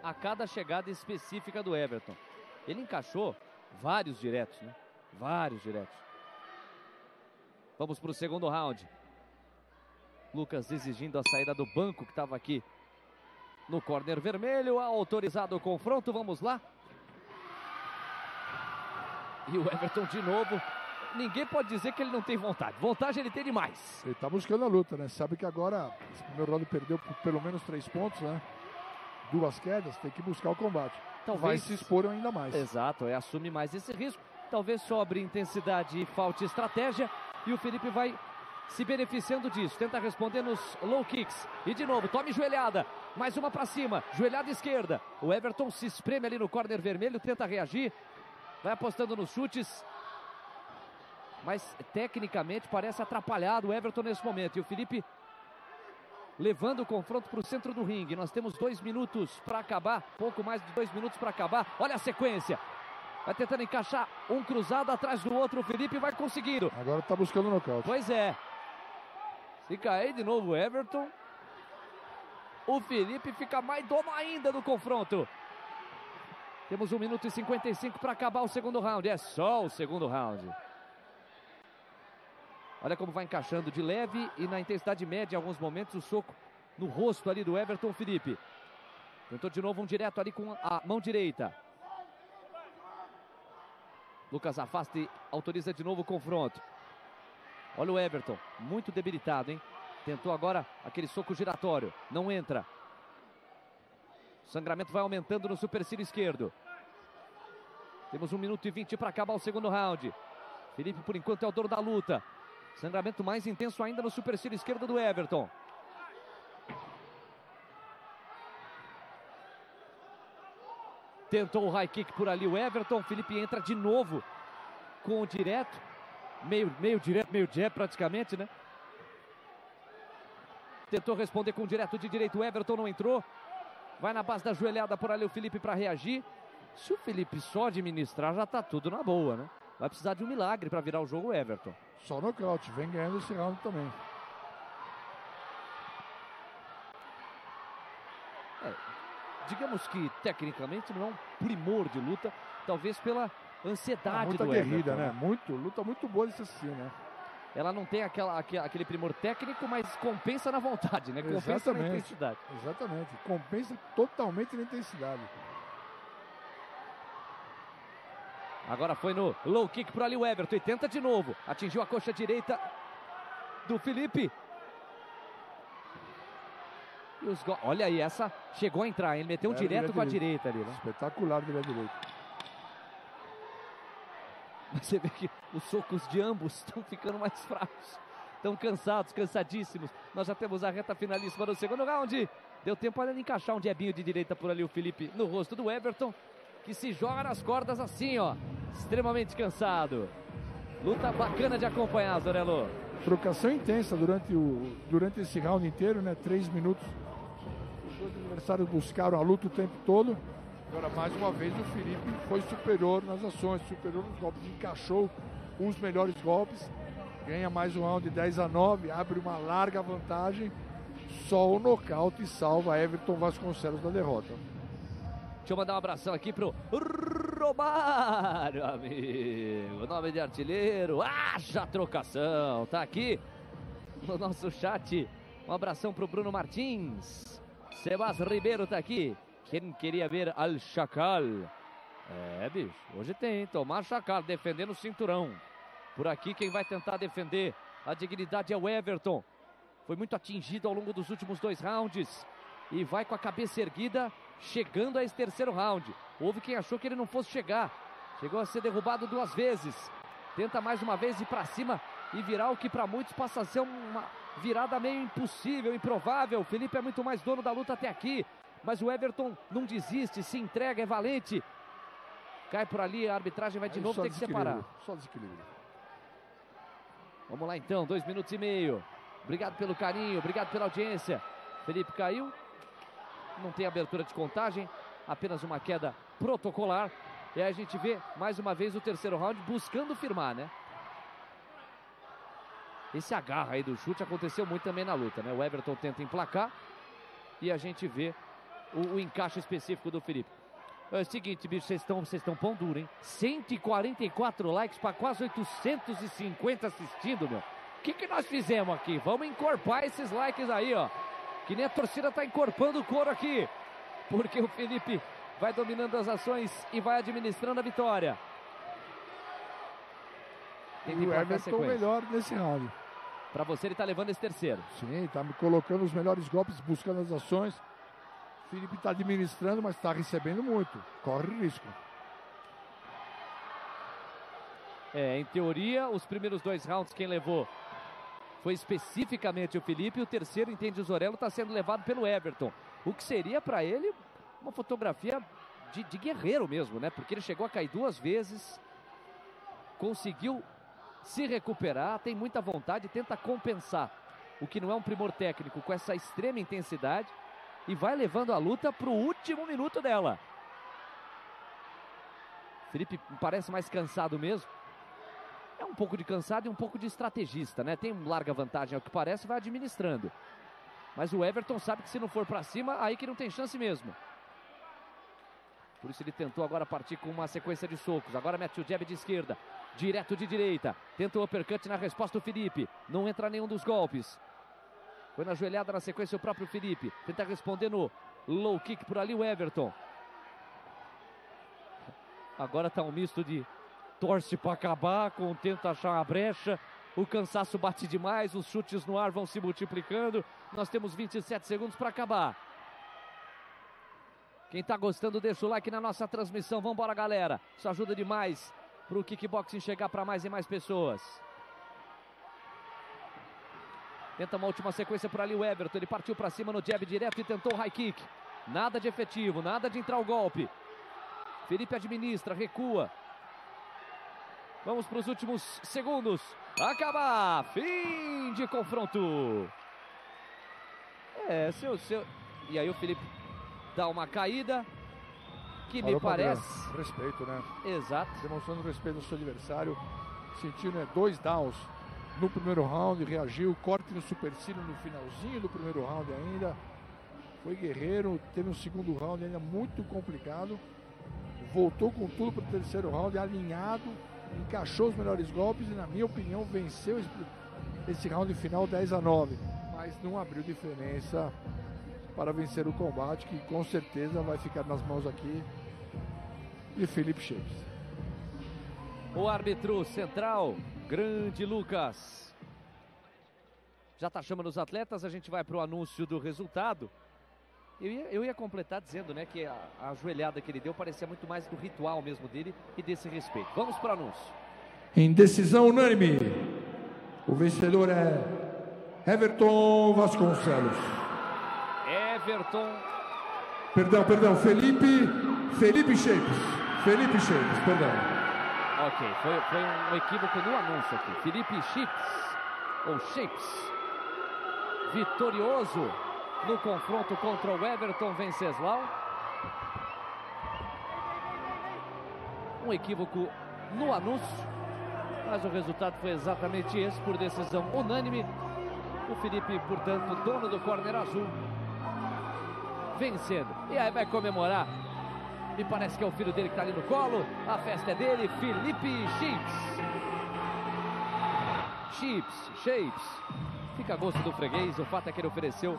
a cada chegada específica do Everton. Ele encaixou vários diretos, né? Vários diretos. Vamos para o segundo round. Lucas exigindo a saída do banco que estava aqui no corner vermelho. Autorizado o confronto, vamos lá. E o Everton de novo. Ninguém pode dizer que ele não tem vontade. Vontade ele tem demais. Ele está buscando a luta, né? Sabe que agora, esse primeiro round perdeu por pelo menos três pontos, né? Duas quedas, tem que buscar o combate. Talvez- Vai se expor ainda mais. Exato, é assume mais esse risco. Talvez sobre intensidade e falte estratégia. E o Felipe vai se beneficiando disso. Tenta responder nos low kicks. E de novo, tome joelhada. Mais uma para cima. Joelhada esquerda. O Everton se espreme ali no corner vermelho, tenta reagir. vai apostando nos chutes. Mas tecnicamente parece atrapalhado o Everton nesse momento. E o Felipe levando o confronto para o centro do ringue. Nós temos dois minutos para acabar, pouco mais de dois minutos para acabar. Olha a sequência. Vai tentando encaixar um cruzado atrás do outro. O Felipe vai conseguindo. Agora está buscando o nocaute. Pois é. Se cair de novo o Everton, o Felipe fica mais dono ainda no confronto. Temos um minuto e 55 para acabar o segundo round. É só o segundo round. Olha como vai encaixando de leve e na intensidade média em alguns momentos o soco no rosto ali do Everton Felipe. Tentou de novo um direto ali com a mão direita. Lucas afasta e autoriza de novo o confronto. Olha o Everton, muito debilitado, hein? Tentou agora aquele soco giratório, não entra. O sangramento vai aumentando no supercílio esquerdo. Temos um minuto e vinte para acabar o segundo round. Felipe, por enquanto, é o dono da luta. Sangramento mais intenso ainda no supercílio esquerdo do Everton. Tentou o high kick por ali o Everton. Felipe entra de novo com o direto. Meio, meio direto, meio jab praticamente, né? Tentou responder com direto de direito. O Everton não entrou. Vai na base da joelhada por ali o Felipe para reagir. Se o Felipe só administrar, já tá tudo na boa, né? Vai precisar de um milagre para virar o jogo o Everton. Só nocaute, vem ganhando esse round também. É, digamos que tecnicamente não é um primor de luta, talvez pela ansiedade muita do Everton. né? Muito, luta muito boa de assistir, né? Ela não tem aquela, aque- aquele primor técnico, mas compensa na vontade, né? Compensa na Exatamente. intensidade. Exatamente. Compensa totalmente na intensidade. Agora foi no low kick por ali o Everton e tenta de novo. Atingiu a coxa direita do Felipe. Olha aí, essa chegou a entrar, ele meteu um direto com a direita. direita ali, né? Espetacular do direito. Você vê que os socos de ambos estão ficando mais fracos. Estão cansados, cansadíssimos. Nós já temos a reta finalíssima do segundo round. Deu tempo ainda de encaixar um jabinho de direita por ali o Felipe no rosto do Everton. Que se joga nas cordas assim, ó. Extremamente cansado. Luta bacana de acompanhar, Zorello. Trocação intensa durante, o, durante esse round inteiro, né? Três minutos. Os dois adversários buscaram a luta o tempo todo. Agora, mais uma vez, o Felipe foi superior nas ações, superior nos golpes, encaixou os melhores golpes. Ganha mais um round 10 a 9, abre uma larga vantagem. Só o nocaute salva Everton Vasconcelos da derrota. Deixa eu mandar um abração aqui pro Romário, amigo. Nome de artilheiro. Haja trocação. Tá aqui no nosso chat. Um abração pro Bruno Martins. Sebas Ribeiro tá aqui. Quem queria ver Al Chacal? É, bicho. Hoje tem. Tomar Chacal defendendo o cinturão. Por aqui, quem vai tentar defender a dignidade é o Everton. Foi muito atingido ao longo dos últimos dois rounds. E vai com a cabeça erguida, chegando a esse terceiro round. Houve quem achou que ele não fosse chegar. Chegou a ser derrubado duas vezes. Tenta mais uma vez ir para cima e virar o que para muitos passa a ser uma virada meio impossível, improvável. Felipe é muito mais dono da luta até aqui. Mas o Everton não desiste, se entrega, é valente. Cai por ali, a arbitragem vai de Aí novo ter que separar. Só desequilíbrio. Vamos lá então, dois minutos e meio. Obrigado pelo carinho, obrigado pela audiência. Felipe caiu, não tem abertura de contagem, apenas uma queda protocolar. E aí a gente vê mais uma vez o terceiro round buscando firmar, né? Esse agarra aí do chute aconteceu muito também na luta, né? O Everton tenta emplacar e a gente vê o, o encaixe específico do Felipe. É o seguinte, bicho, vocês estão vocês estão pão duro, hein? 144 likes para quase 850 assistindo, meu. O que, que nós fizemos aqui? Vamos encorpar esses likes aí, ó. Que nem a torcida tá encorpando o couro aqui. Porque o Felipe vai dominando as ações e vai administrando a vitória. Tem E o Everton melhor nesse round. Pra você, ele tá levando esse terceiro. Sim, tá me colocando os melhores golpes, buscando as ações. Felipe está administrando, mas está recebendo muito. Corre risco. É, em teoria, os primeiros dois rounds quem levou foi especificamente o Felipe. O terceiro, entende o Zorello, está sendo levado pelo Everton. O que seria para ele uma fotografia de, de guerreiro mesmo, né? Porque ele chegou a cair duas vezes, conseguiu se recuperar, tem muita vontade, tenta compensar o que não é um primor técnico com essa extrema intensidade e vai levando a luta para o último minuto dela. Felipe parece mais cansado mesmo. É um pouco de cansado e um pouco de estrategista, né? Tem larga vantagem ao que parece, vai administrando. Mas o Everton sabe que se não for para cima, aí que não tem chance mesmo. Por isso ele tentou agora partir com uma sequência de socos. Agora mete o jab de esquerda, direto de direita. Tenta o uppercut na resposta do Felipe. Não entra nenhum dos golpes. Foi na joelhada na sequência o próprio Felipe. Tenta responder no low kick por ali o Everton. Agora tá um misto de torce para acabar, com tenta achar uma brecha. O cansaço bate demais, os chutes no ar vão se multiplicando. Nós temos 27 segundos para acabar. Quem está gostando, deixa o like na nossa transmissão. Vamos embora, galera. Isso ajuda demais para o kickboxing chegar para mais e mais pessoas. Tenta uma última sequência por ali o Everton. Ele partiu para cima no jab direto e tentou o high kick. Nada de efetivo, nada de entrar o golpe. Felipe administra, recua. Vamos para os últimos segundos. Acabar! Fim de confronto. É, seu, seu. E aí o Felipe dá uma caída. Que me parece. Respeito, né? Exato. Demonstrando respeito ao seu adversário. Sentiu, né? Dois downs no primeiro round, reagiu, corte no supercílio no finalzinho do primeiro round ainda. Foi guerreiro, teve um segundo round ainda muito complicado. Voltou com tudo para o terceiro round, alinhado, encaixou os melhores golpes e, na minha opinião, venceu esse, round final 10 a 9. Mas não abriu diferença para vencer o combate, que com certeza vai ficar nas mãos aqui de Felipe Shapes. O árbitro central, grande Lucas. Já está chamando os atletas, a gente vai para o anúncio do resultado. Eu ia, eu ia, completar dizendo né, que a, a joelhada que ele deu parecia muito mais do ritual mesmo dele e desse respeito. Vamos para o anúncio. Em decisão unânime, o vencedor é Everton Vasconcelos. Everton. Perdão, perdão, Felipe. Felipe Shapes. Felipe Shapes, perdão. Ok, foi, foi um equívoco no anúncio aqui. Felipe Shapes, ou Shapes, vitorioso no confronto contra o Everton Venceslau. Um equívoco no anúncio, mas o resultado foi exatamente esse, por decisão unânime. O Felipe, portanto, dono do corner azul, vencendo. E aí vai comemorar. Me parece que é o filho dele que está ali no colo. A festa é dele, Felipe Chips. Chips, Shapes. Fica a gosto do freguês. O fato é que ele ofereceu.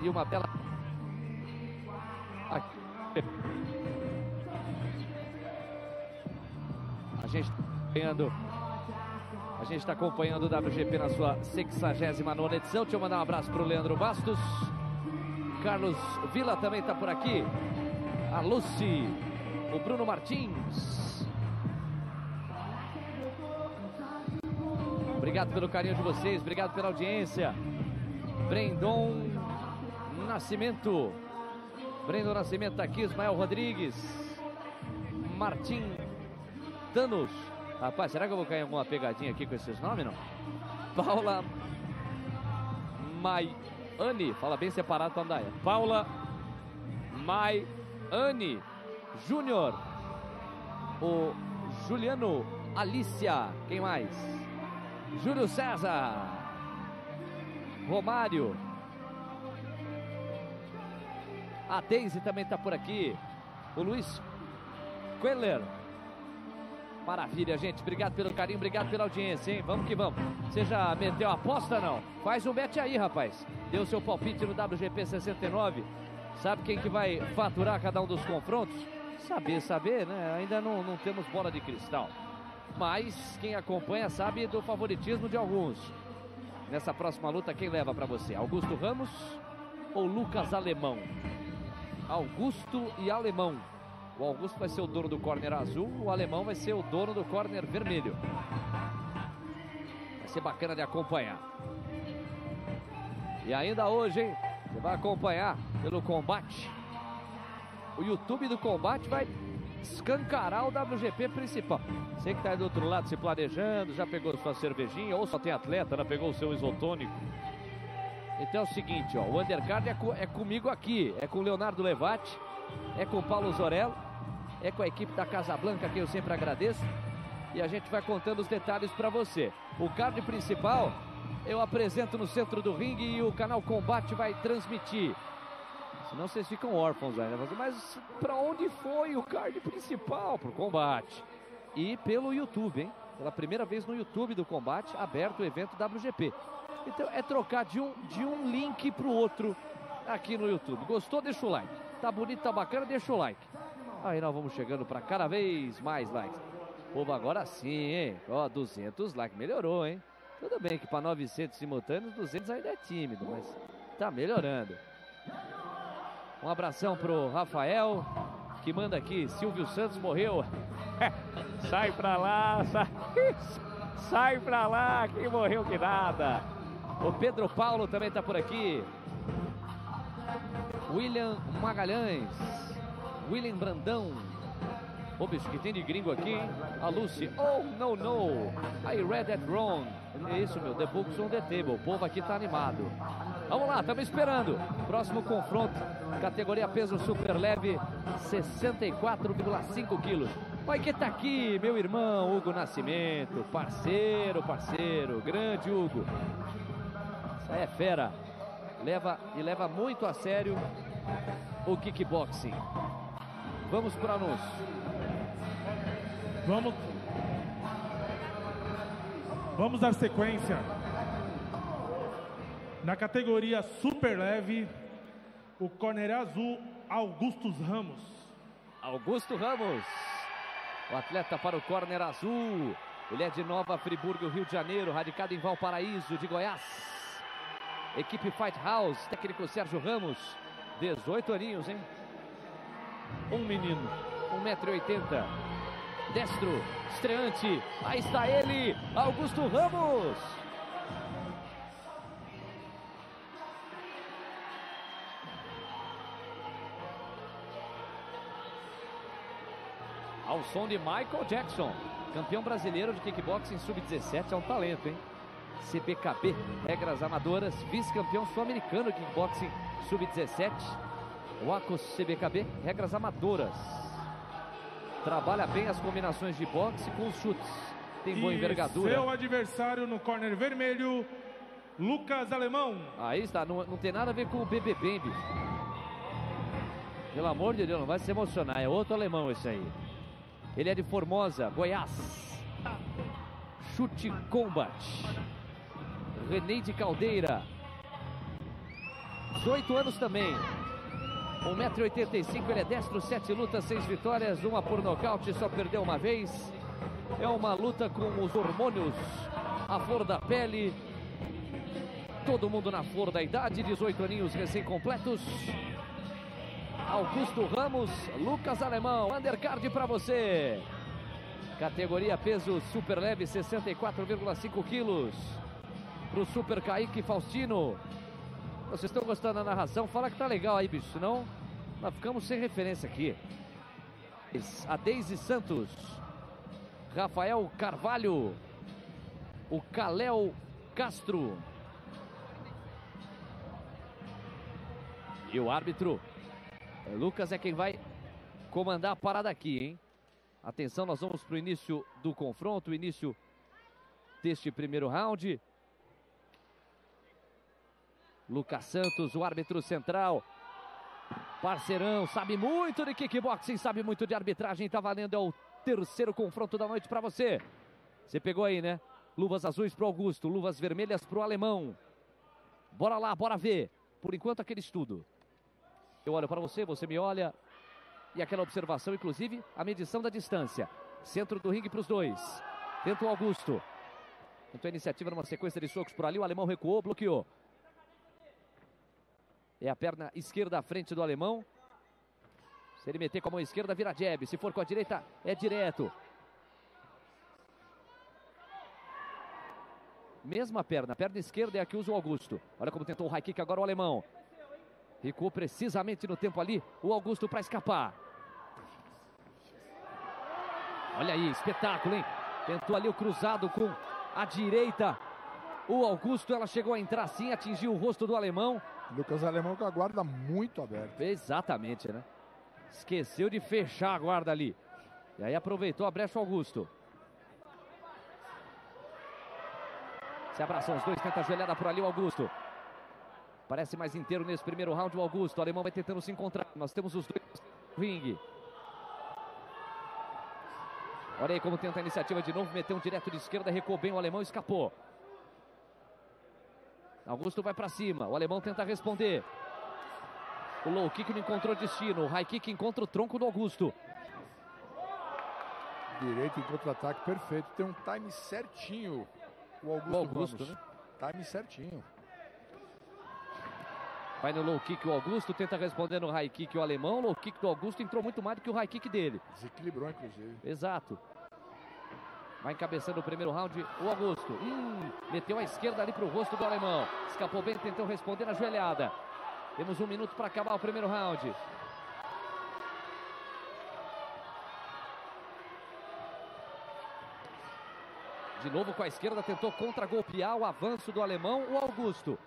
E uma bela. Aqui. A gente ganhando a gente está acompanhando o WGP na sua 69 edição. Deixa eu mandar um abraço para o Leandro Bastos. Carlos Vila também está por aqui. A Lucy, o Bruno Martins. Obrigado pelo carinho de vocês, obrigado pela audiência. Brendon Nascimento. Brendon Nascimento está aqui, Ismael Rodrigues. Martim Danos. Rapaz, será que eu vou cair em alguma pegadinha aqui com esses nomes, não? Paula Maiane, fala bem separado com a Andaia. Paula Maiane Júnior. O Juliano Alicia, quem mais? Júlio César. Romário. A Deise também está por aqui. O Luiz Queller. Maravilha, gente. Obrigado pelo carinho, obrigado pela audiência, hein? Vamos que vamos. Você já meteu a aposta, não? Faz um bet aí, rapaz. Deu seu palpite no WGP 69. Sabe quem que vai faturar cada um dos confrontos? Saber, saber, né? Ainda não, não temos bola de cristal. Mas quem acompanha sabe do favoritismo de alguns. Nessa próxima luta, quem leva para você? Augusto Ramos ou Lucas Alemão? Augusto e Alemão. O Augusto vai ser o dono do corner azul, o alemão vai ser o dono do corner vermelho. Vai ser bacana de acompanhar. E ainda hoje, hein? Você vai acompanhar pelo combate. O YouTube do combate vai escancarar o WGP principal. Você que está aí do outro lado se planejando, já pegou sua cervejinha, ou só tem atleta, já pegou o seu isotônico. Então é o seguinte, ó, o undercard é, co é comigo aqui, é com o Leonardo Levati, é com o Paulo Zorello, é com a equipe da Casa Blanca, que eu sempre agradeço. E a gente vai contando os detalhes para você. O card principal eu apresento no centro do ringue e o canal Combate vai transmitir. Senão vocês ficam órfãos ainda. Mas para onde foi o card principal? Pro combate. E pelo YouTube, hein? Pela primeira vez no YouTube do combate, aberto o evento WGP. Então é trocar de um, de um link pro outro aqui no YouTube. Gostou? Deixa o like. Tá bonito, tá bacana? Deixa o like. Aí nós vamos chegando para cada vez mais likes. Povo, agora sim, hein? Ó, 200 likes. Melhorou, hein? Tudo bem que para 900 simultâneos, 200 ainda é tímido, mas tá melhorando. Um abração pro Rafael, que manda aqui, Silvio Santos morreu. sai pra lá, sai, sai pra lá, quem morreu que nada. O Pedro Paulo também tá por aqui. William Magalhães, William Brandão, Ô bicho, que tem de gringo aqui, hein? A Lucy. Oh, no, no. I read that wrong. É isso, meu. The books on the table. O povo aqui tá animado. Vamos lá, estamos esperando. Próximo confronto. Categoria peso super leve, 64,5 quilos. Olha que tá aqui, meu irmão Hugo Nascimento. Parceiro, parceiro. Grande Hugo. Isso aí é fera. Leva e leva muito a sério o kickboxing. Vamos para anúncio. Vamos. Vamos dar sequência. Na categoria super leve, o corner azul, Augustus Ramos. Augusto Ramos. O atleta para o corner azul. Ele é de Nova Friburgo, Rio de Janeiro, radicado em Valparaíso, de Goiás. Equipe Fight House, técnico Sérgio Ramos. 18 aninhos, hein? Um menino, 1,80m. Destro, estreante. Aí está ele, Augusto Ramos. Ao som de Michael Jackson, campeão brasileiro de kickboxing sub-17, é um talento, hein? CBKB, regras amadoras, vice-campeão sul-americano de kickboxing sub-17. O Acos CBKB, regras amadoras. Trabalha bem as combinações de boxe com os chutes. Tem boa E envergadura. Seu adversário no corner vermelho, Lucas Alemão. Aí está, não, não tem nada a ver com o BBB, bicho. Pelo amor de Deus, não vai se emocionar. É outro alemão esse aí. Ele é de Formosa, Goiás. Chute Combat. René de Caldeira. 18 anos também. 1,85m, ele é destro, 7 lutas, 6 vitórias, uma por nocaute, só perdeu uma vez. É uma luta com os hormônios à flor da pele. Todo mundo na flor da idade, 18 aninhos recém-completos. Augusto Ramos, Lucas Alemão, undercard para você. Categoria peso super leve, 64,5 quilos. Para o Super Kaique Faustino. Vocês estão gostando da narração? Fala que tá legal aí, bicho. Senão nós ficamos sem referência aqui. A Deise Santos. Rafael Carvalho. O Caléo Castro. E o árbitro Lucas é quem vai comandar a parada aqui, hein? Atenção, nós vamos para o início do confronto, o início deste primeiro round. Lucas Santos, o árbitro central. Parceirão, sabe muito de kickboxing, sabe muito de arbitragem. Tá valendo, é o terceiro confronto da noite para você. Você pegou aí, né? Luvas azuis pro Augusto, luvas vermelhas pro alemão. Bora lá, bora ver. Por enquanto, aquele estudo. Eu olho para você, você me olha. E aquela observação, inclusive, a medição da distância. Centro do ringue para os dois. Tenta o Augusto. Tentou a iniciativa numa sequência de socos por ali. O alemão recuou, bloqueou. É a perna esquerda à frente do alemão. Se ele meter com a mão esquerda, vira jab. Se for com a direita, é direto. Mesma perna. A perna esquerda é a que usa o Augusto. Olha como tentou o high kick agora o alemão. Recuou precisamente no tempo ali o Augusto para escapar. Olha aí, espetáculo, hein? Tentou ali o cruzado com a direita. O Augusto, ela chegou a entrar sim, atingiu o rosto do alemão. Lucas Alemão com a guarda muito aberta. Exatamente, né? Esqueceu de fechar a guarda ali. E aí aproveitou a brecha Augusto. Se abraçam os dois, tenta a joelhada por ali o Augusto. Parece mais inteiro nesse primeiro round o Augusto. O alemão vai tentando se encontrar. Nós temos os dois no ringue. Olha aí como tenta a iniciativa de novo. Meteu um direto de esquerda, recuou bem o alemão escapou. Augusto vai para cima. O alemão tenta responder. O low kick não encontrou destino. O high kick encontra o tronco do Augusto. Direito em contra-ataque perfeito. Tem um time certinho. O Augusto, O Augusto, Ramos. Time certinho. Vai no low kick o Augusto, tenta responder no high kick o alemão. O low kick do Augusto entrou muito mais do que o high kick dele. Desequilibrou, inclusive. Exato. Vai encabeçando o primeiro round o Augusto. Hum, meteu a esquerda ali pro rosto do alemão. Escapou bem, tentou responder na joelhada. Temos um minuto para acabar o primeiro round. De novo com a esquerda, tentou contra-golpear o avanço do alemão, o Augusto.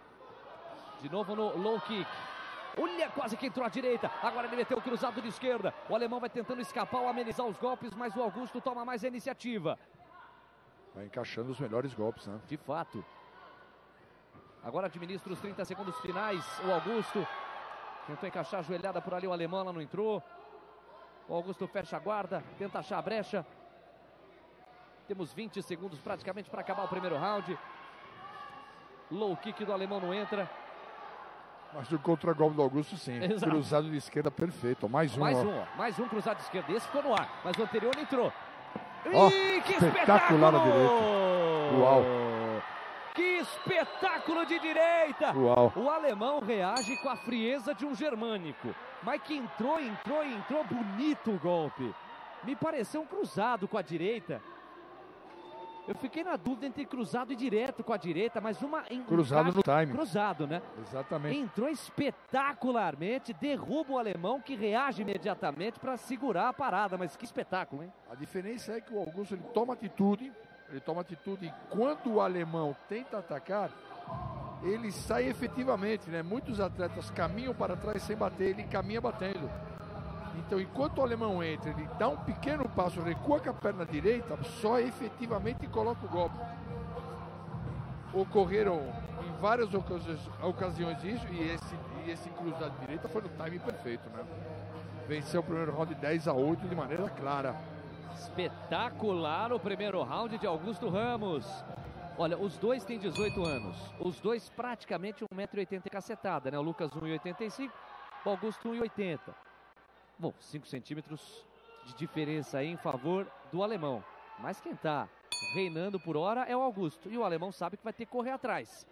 De novo no low kick. Olha, quase que entrou à direita. Agora ele meteu o cruzado de esquerda. O alemão vai tentando escapar ou amenizar os golpes, mas o Augusto toma mais a iniciativa. Vai encaixando os melhores golpes, né? De fato. Agora administra os 30 segundos finais. O Augusto tentou encaixar a joelhada por ali. O alemão ela não entrou. O Augusto fecha a guarda, tenta achar a brecha. Temos 20 segundos praticamente para acabar o primeiro round. Low kick do alemão não entra. Mas o contra-golpe do Augusto, sim. Exato. Cruzado de esquerda perfeito. Mais um, Mais ó. um, ó. Mais um cruzado de esquerda. Esse ficou no ar, mas o anterior não entrou. Ó, que espetacular espetáculo! à direita. Uau. Que espetáculo de direita! Uau. O alemão reage com a frieza de um germânico. Mas que entrou, entrou, entrou bonito o golpe. Me pareceu um cruzado com a direita. Eu fiquei na dúvida entre cruzado e direto com a direita, mas uma Cruzado no time. Cruzado, né? Exatamente. Entrou espetacularmente, derruba o alemão que reage imediatamente para segurar a parada. Mas que espetáculo, hein? A diferença é que o Augusto ele toma atitude, ele toma atitude e quando o alemão tenta atacar, ele sai efetivamente, né? Muitos atletas caminham para trás sem bater, ele caminha batendo. Então, enquanto o alemão entra, ele dá um pequeno passo, recua com a perna direita, só efetivamente coloca o golpe. Ocorreram em várias ocasiões, isso, e esse, e esse cruzado de direita foi no time perfeito, né? Venceu o primeiro round 10 a 8 de maneira clara. Espetacular o primeiro round de Augusto Ramos. Olha, os dois têm 18 anos. Os dois praticamente 1,80m cacetada, né? O Lucas 1,85m, o Augusto 1,80m. Bom, 5 centímetros de diferença aí em favor do alemão. Mas quem tá reinando por hora é o Augusto. E o alemão sabe que vai ter que correr atrás.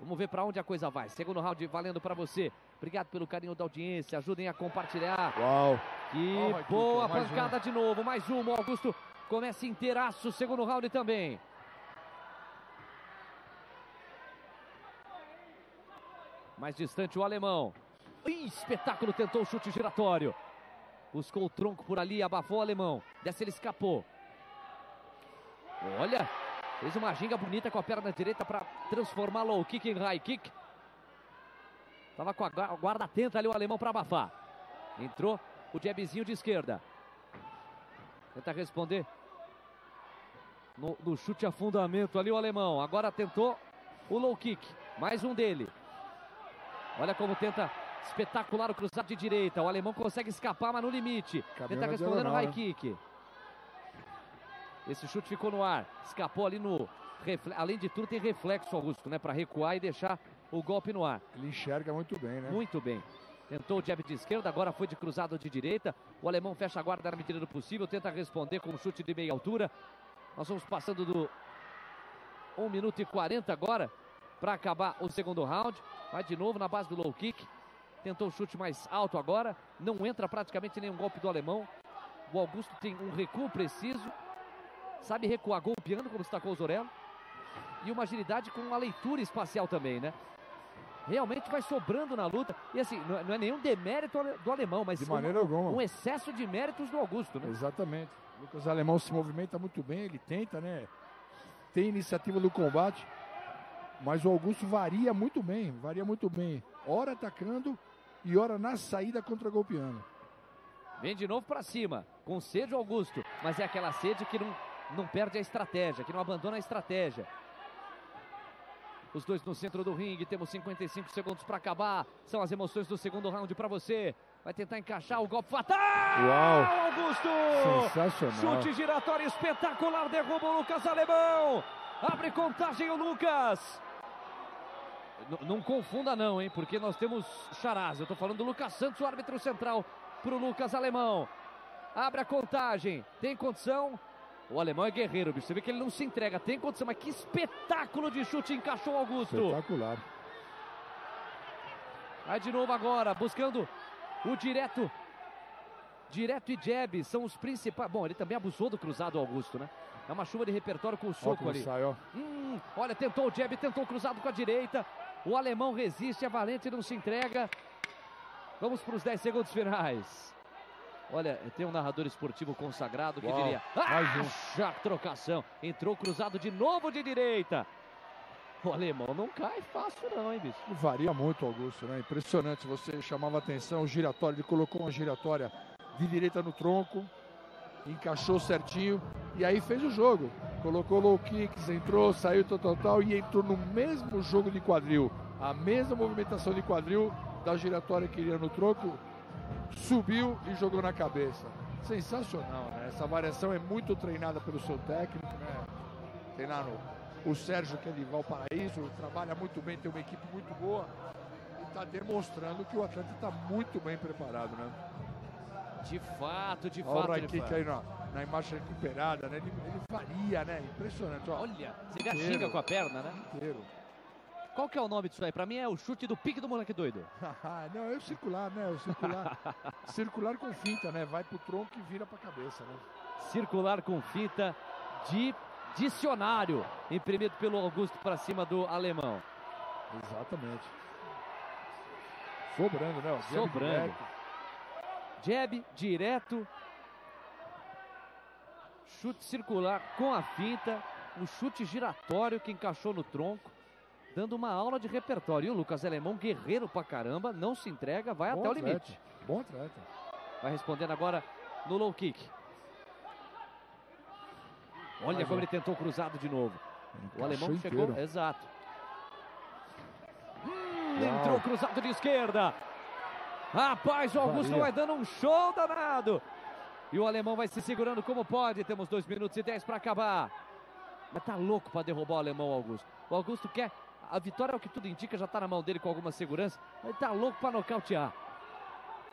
Vamos ver para onde a coisa vai. Segundo round valendo para você. Obrigado pelo carinho da audiência. Ajudem a compartilhar. Uau! Que Raikkonen, boa mais pancada de novo. Mais uma. O Augusto começa inteiraço. Segundo round também. Mais distante o alemão. Ih, espetáculo. Tentou o chute giratório. Buscou o tronco por ali. Abafou o alemão. Dessa ele escapou. Olha. Fez uma ginga bonita com a perna direita para transformar low kick em high kick. Tava com a gua- guarda atenta ali o alemão para abafar. Entrou o jabzinho de esquerda. Tenta responder. No, no chute a fundamento ali o alemão. Agora tentou o low kick. Mais um dele. Olha como tenta espetacular o cruzado de direita. O alemão consegue escapar, mas no limite. Tenta na responder no diagonal, high né? kick. Esse chute ficou no ar. Escapou ali no. Além de tudo, tem reflexo, Augusto, né? Para recuar e deixar o golpe no ar. Ele enxerga muito bem, né? Muito bem. Tentou o jab de esquerda, agora foi de cruzado de direita. O alemão fecha a guarda na medida do possível, tenta responder com um chute de meia altura. Nós vamos passando do 1 minuto e 40 agora para acabar o segundo round. Vai de novo na base do low kick. Tentou o chute mais alto agora. Não entra praticamente nenhum golpe do alemão. O Augusto tem um recuo preciso. Sabe recuar golpeando, como destacou o Zorello. E uma agilidade com uma leitura espacial também, né? realmente vai sobrando na luta. E assim, não é, é nenhum demérito do alemão, mas De maneira alguma. um excesso de méritos do Augusto, né? Exatamente. O Lucas Alemão se movimenta muito bem, ele tenta, né? Tem iniciativa do combate, mas o Augusto varia muito bem, varia muito bem. Ora atacando e ora na saída contra golpeando. Vem de novo pra cima, com sede o Augusto, mas é aquela sede que não, não perde a estratégia, que não abandona a estratégia. Os dois no centro do ringue, temos 55 segundos pra acabar. São as emoções do segundo round pra você. Vai tentar encaixar o golpe fatal. Uau! Augusto! Sensacional. Chute giratório espetacular, derruba o Lucas Alemão. Abre contagem o Lucas. Não confunda não, hein, porque nós temos Charaz. Eu tô falando do Lucas Santos, o árbitro central pro Lucas Alemão. Abre a contagem. Tem condição? O alemão é guerreiro, bicho. Você vê que ele não se entrega. Tem condição, mas que espetáculo de chute encaixou o Augusto. Espetacular. Vai de novo agora, buscando o direto. Direto e jab são os principais. Bom, ele também abusou do cruzado Augusto, né? É uma chuva de repertório com o soco como ali. sai, ó. Hum, olha, tentou o jab, tentou o cruzado com a direita. O alemão resiste, é valente, não se entrega. Vamos para os 10 segundos finais. Olha, tem um narrador esportivo consagrado que Uau, diria: mais um. Acha trocação. Entrou cruzado de novo de direita. O alemão não cai fácil, não, hein, bicho? Varia muito, Augusto, né? Impressionante. Você chamava atenção, o giratório, ele colocou uma giratória de direita no tronco, encaixou certinho e aí fez o jogo. Colocou low kicks, entrou, saiu, tal, tal, tal, e entrou no mesmo jogo de quadril. A mesma movimentação de quadril da giratória que iria no tronco, subiu e jogou na cabeça. Sensacional, né? Essa variação é muito treinada pelo seu técnico, né? Treinar no o Sérgio, que é de Valparaíso, trabalha muito bem, tem uma equipe muito boa e está demonstrando que o atleta está muito bem preparado, né? De fato, de Olha o fato. right ele kick faz. aí na, na imagem recuperada, né? Ele, ele varia, né? Impressionante, ó. Olha, você já Inteiro. xinga com a perna, né? Inteiro. Qual que é o nome disso aí? Pra mim é o chute do pique do moleque doido. Não, é o circular, né? O circular. circular com finta, né? Vai pro tronco e vira pra cabeça, né? Circular com fita de dicionário, imprimido pelo Augusto para cima do alemão. Exatamente. Sobrando, né? Sobrando. Jab direto. Chute circular com a finta. Um chute giratório que encaixou no tronco. Dando uma aula de repertório. E o Lucas Alemão, guerreiro pra caramba, não se entrega, vai Bom até o atleta, limite. Bom atleta. Vai respondendo agora no low kick. Olha Mais como ele tentou cruzado de novo. O alemão chegou. inteiro. Exato. Uau. entrou cruzado de esquerda. Rapaz, o Augusto Varia. vai dando um show danado. E o alemão vai se segurando como pode. Temos 2 minutos e 10 para acabar. Mas tá louco para derrubar o alemão, Augusto. O Augusto quer. A vitória, é o que tudo indica, já tá na mão dele com alguma segurança. Ele tá louco para nocautear.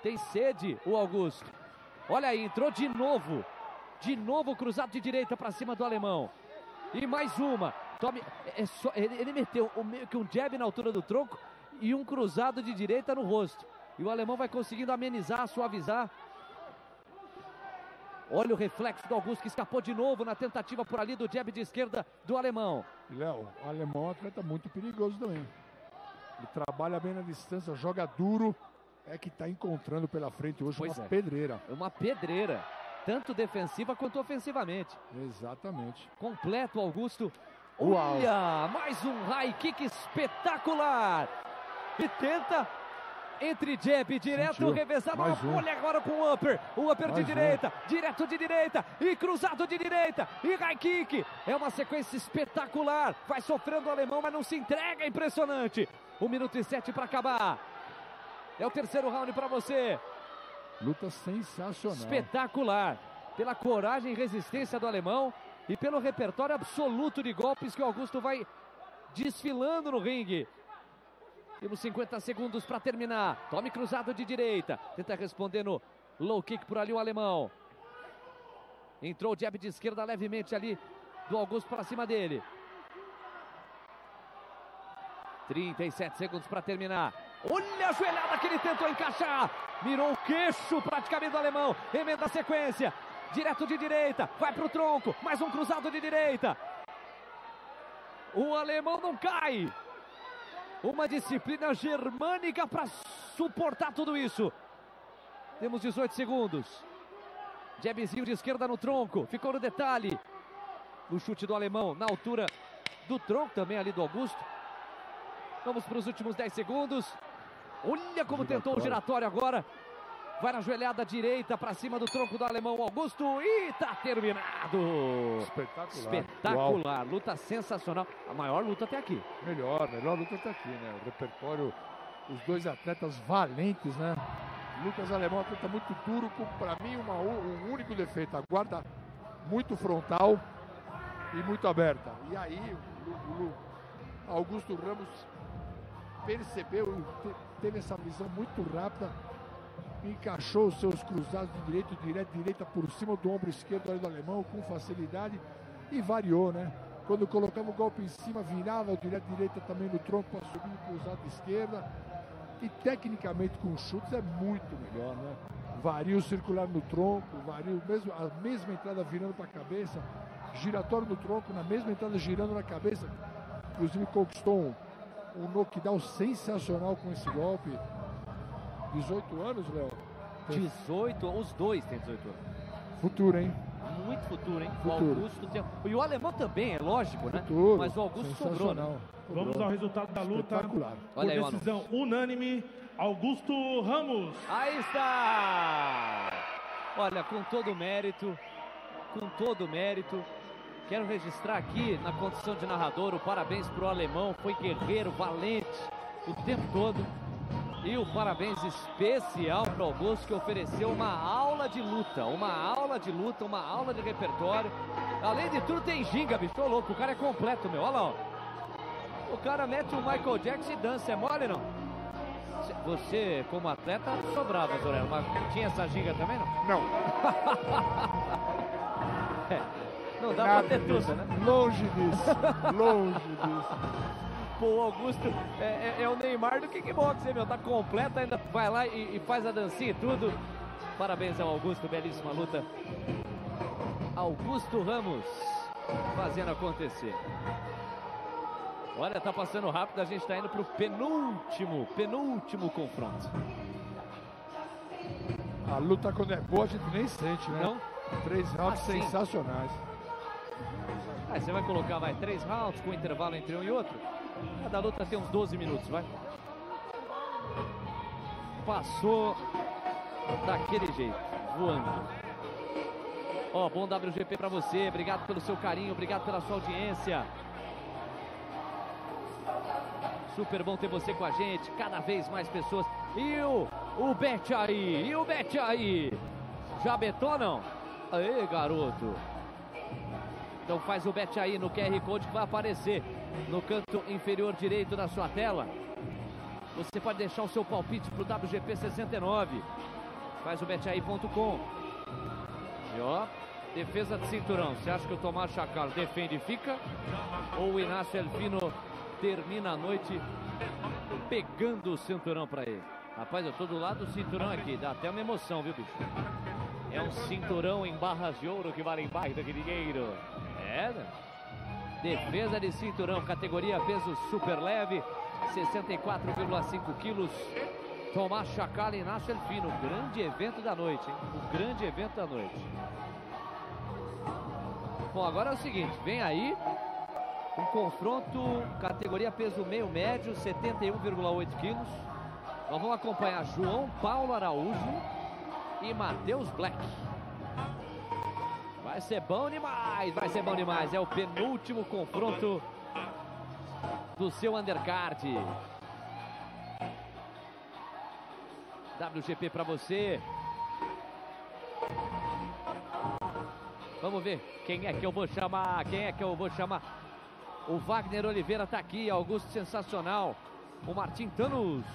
Tem sede o Augusto. Olha aí, entrou de novo. De novo cruzado de direita para cima do alemão. E mais uma. Tome, é só- ele, ele meteu o meio que um jab na altura do tronco e um cruzado de direita no rosto. E o alemão vai conseguindo amenizar, suavizar. Olha o reflexo do Augusto que escapou de novo na tentativa por ali do jab de esquerda do alemão. Léo, o alemão é um atleta muito perigoso também. Ele trabalha bem na distância, joga duro. É que tá encontrando pela frente hoje Pois uma é. pedreira. Uma pedreira, tanto defensiva quanto ofensivamente. Exatamente. Completo, Augusto. Uau. Olha, mais um high kick espetacular. E tenta entre jab direto, Sentiu. revezado. Mais um. Olha agora com o upper. O upper de Mais um. direita, direto de direita e cruzado de direita. E high kick. É uma sequência espetacular. Vai sofrendo o alemão, mas não se entrega. Impressionante. Um minuto e sete para acabar. É o terceiro round para você. Luta sensacional. Espetacular. Pela coragem e resistência do alemão e pelo repertório absoluto de golpes que o Augusto vai desfilando no ringue. Temos 50 segundos para terminar. Tome cruzado de direita. Tenta responder no low kick por ali o alemão. Entrou o jab de esquerda levemente ali do Augusto para cima dele. 37 segundos para terminar. Olha a joelhada que ele tentou encaixar. Mirou o queixo praticamente do alemão. Emenda a sequência. Direto de direita. Vai para o tronco. Mais um cruzado de direita. O alemão não cai. Uma disciplina germânica para suportar tudo isso. Temos 18 segundos. Jabzinho de esquerda no tronco. Ficou no detalhe. O chute do alemão na altura do tronco também ali do Augusto. Vamos para os últimos 10 segundos. Olha como giratório. tentou o giratório agora. Vai na joelhada direita para cima do tronco do alemão Augusto e tá terminado. Espetacular. Espetacular. Uau. Luta sensacional. A maior luta até aqui. Melhor, melhor luta até aqui, né? O repertório, os dois atletas valentes, né? Lucas Alemão, atleta muito duro, com para mim uma, um único defeito, a guarda muito frontal e muito aberta. E aí o, o Augusto Ramos percebeu, teve essa visão muito rápida, encaixou os seus cruzados de direito, direto, direita por cima do ombro esquerdo do alemão com facilidade e variou, né? Quando colocava o golpe em cima, virava o direto, direita também no tronco para subir o cruzado de esquerda e tecnicamente com chutes é muito melhor, né? Varia o circular no tronco, varia mesmo, a mesma entrada virando para a cabeça, giratório no tronco, na mesma entrada girando na cabeça. Inclusive conquistou um, um knockdown sensacional com esse golpe. 18 anos, Léo? 18, os dois têm 18 anos. Futuro, hein? Muito futuro, hein? Futuro. O Augusto tem... E o alemão também, é lógico, né? Futuro. Mas o Augusto sobrou, né? Vamos ao resultado da luta. Por Olha aí, decisão unânime, Augusto Ramos. Aí está! Olha, com todo o mérito, com todo o mérito, quero registrar aqui na condição de narrador o parabéns para o alemão, foi guerreiro, valente o tempo todo. E o parabéns especial para o Augusto que ofereceu uma aula de luta, uma aula de luta, uma aula de repertório. Além de tudo tem ginga, bicho, tô louco, o cara é completo, meu, olha lá, ó. O cara mete o Michael Jackson e dança, é mole não? Você, como atleta, sobrava, Zorello, mas tinha essa ginga também, não? Não. é, não dá Nada pra ter disso. tudo, né? Longe disso, longe disso. Pô, o Augusto é, é, é, o Neymar do kickbox, hein, meu? Tá completo, ainda vai lá e, e faz a dancinha e tudo. Parabéns ao Augusto, belíssima luta. Augusto Ramos fazendo acontecer. Olha, tá passando rápido, a gente tá indo pro penúltimo, penúltimo confronto. A luta quando é boa a gente nem sente, né? Não? Três rounds assim. sensacionais. Aí você vai colocar, vai, três rounds com intervalo entre um e outro. Cada luta tem uns 12 minutos, vai. Passou daquele jeito, voando. Ó, oh, bom WGP para você, obrigado pelo seu carinho, obrigado pela sua audiência. Super bom ter você com a gente, cada vez mais pessoas. E o, o Bet aí, e o Bet aí. Já betonam? Aê, garoto. Então faz o bet aí no QR Code que vai aparecer no canto inferior direito da sua tela. Você pode deixar o seu palpite para o WGP 69. Faz o betaí.com. E ó, defesa de cinturão. Você acha que o Tomás Chacal defende e fica? Ou o Inácio Elfino termina a noite pegando o cinturão para ele. Rapaz, eu tô do lado do cinturão aqui, dá até uma emoção, viu, bicho? É um cinturão em barras de ouro que vale mais do que dinheiro. É? Defesa de cinturão, categoria peso super leve, 64,5 quilos. Tomás Chacal e Inácio Elfino, grande evento da noite, hein? O grande evento da noite. Bom, agora é o seguinte, vem aí um confronto, categoria peso meio médio, 71,8 quilos. Nós vamos acompanhar João Paulo Araújo e Matheus Black. Vai ser bom demais, vai ser bom demais. É o penúltimo confronto do seu undercard. WGP para você. Vamos ver quem é que eu vou chamar, quem é que eu vou chamar. O Wagner Oliveira está aqui, Augusto sensacional. O Martin Tanus.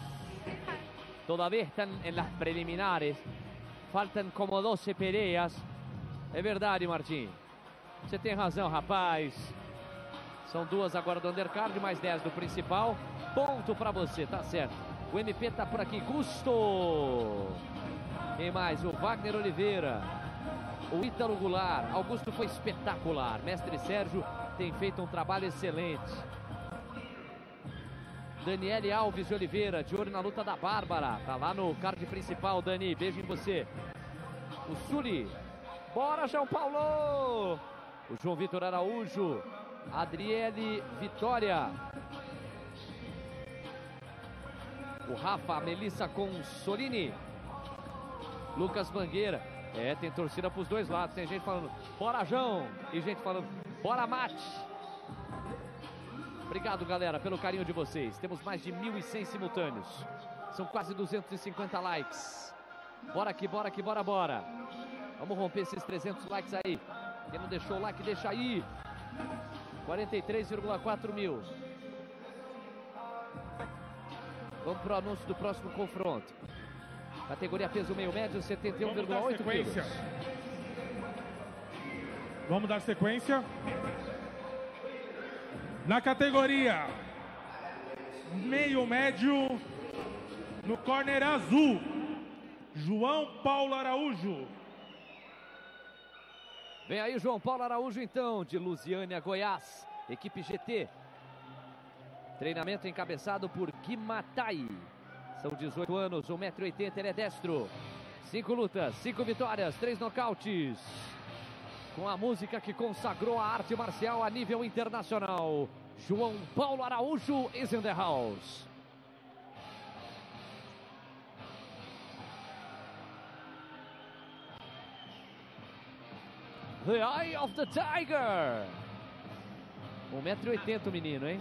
Todavía están en las preliminares. Faltam como 12 peleas. É verdade, Martim. Você tem razão, rapaz. São duas agora do undercard, mais 10 do principal. Ponto para você, tá certo. O MP tá por aqui. Gusto. Quem mais? O Wagner Oliveira. O Ítalo Goulart. Augusto foi espetacular. Mestre Sérgio tem feito um trabalho excelente. Daniele Alves de Oliveira, de olho na luta da Bárbara. Tá lá no card principal, Dani. Beijo em você. O Sully. Bora, João Paulo! O João Vitor Araújo. Adriele Vitória. O Rafa, a Melissa Consolini. Lucas Mangueira. É, tem torcida pros dois lados. Tem gente falando, bora João. E gente falando, bora Mate. Obrigado, galera, pelo carinho de vocês. Temos mais de 1.100 simultâneos. São quase 250 likes. Bora aqui, bora aqui, bora, bora. Vamos romper esses 300 likes aí. Quem não deixou o like, deixa aí. 43,4 mil. Vamos pro anúncio do próximo confronto. Categoria peso meio médio, 71,8 quilos. Vamos dar sequência. Na categoria meio médio, no corner azul, João Paulo Araújo. Vem aí João Paulo Araújo então, de Lusiânia, Goiás, equipe GT. Treinamento encabeçado por Guimatai. São 18 anos, 1,80m, ele é destro. Cinco lutas, cinco vitórias, três nocautes. Com a música que consagrou a arte marcial a nível internacional. João Paulo Araújo is in the house. The Eye of the Tiger. 1,80m o menino, hein?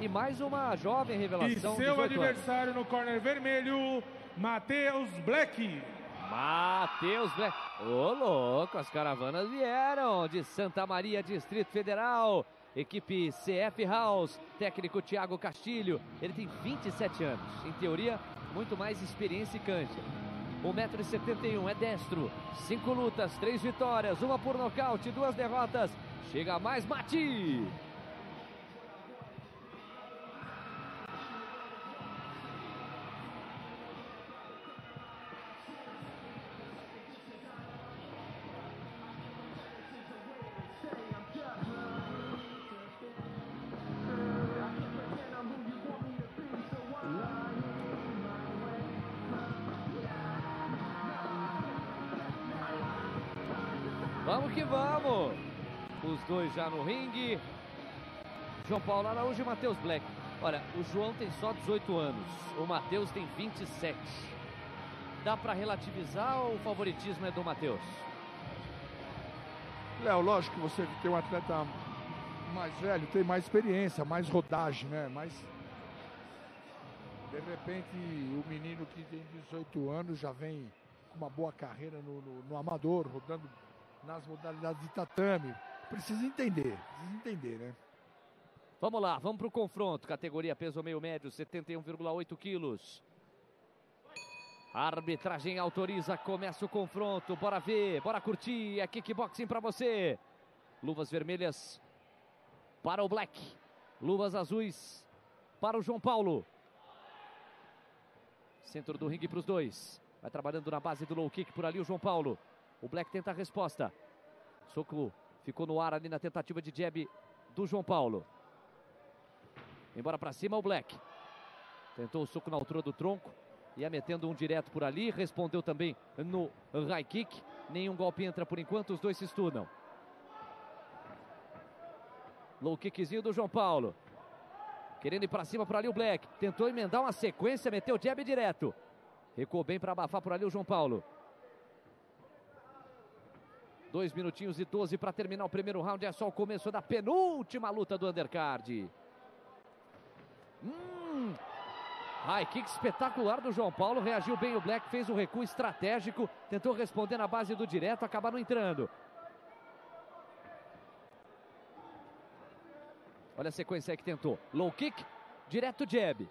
E mais uma jovem E revelação. seu 18 anos. adversário no corner vermelho, Matheus Black. Matheus Black. Ô, louco, as caravanas vieram de Santa Maria, Distrito Federal. Equipe CF House, técnico Thiago Castilho. Ele tem 27 anos. Em teoria, muito mais experiência e cancha. 1,71m, é destro. Cinco lutas, três vitórias, uma por nocaute, duas derrotas. Chega mais Mati. Vamos. Os dois já no ringue. João Paulo Araújo e Matheus Black. Olha, o João tem só 18 anos. O Matheus tem 27. Dá pra relativizar ou o favoritismo é do Matheus? Léo, lógico que você tem um atleta mais velho, tem mais experiência, mais rodagem, né? Mas de repente o menino que tem 18 anos já vem com uma boa carreira no, no- no amador, rodando nas modalidades de tatame. Precisa entender, precisa entender, né? Vamos lá, vamos pro confronto. Categoria peso meio médio, 71,8 quilos. A arbitragem autoriza, começa o confronto. Bora ver, bora curtir. É kickboxing pra você. Luvas vermelhas para o Black. Luvas azuis para o João Paulo. Centro do ringue para os dois. Vai trabalhando na base do low kick por ali o João Paulo. O Black tenta a resposta. Soco ficou no ar ali na tentativa de jab do João Paulo. Embora para cima o Black. Tentou o soco na altura do tronco. Ia metendo um direto por ali. Respondeu também no high kick. Nenhum golpe entra por enquanto. Os dois se estudam. Low kickzinho do João Paulo. Querendo ir para cima por ali o Black. Tentou emendar uma sequência. Meteu jab direto. Recuou bem para abafar por ali o João Paulo. Dois minutinhos e 12 para terminar o primeiro round. É só o começo da penúltima luta do undercard. Hum, high kick espetacular do João Paulo. Reagiu bem o Black, fez um recuo estratégico. Tentou responder na base do direto, acabaram entrando. Olha a sequência aí que tentou. Low kick, direto jab.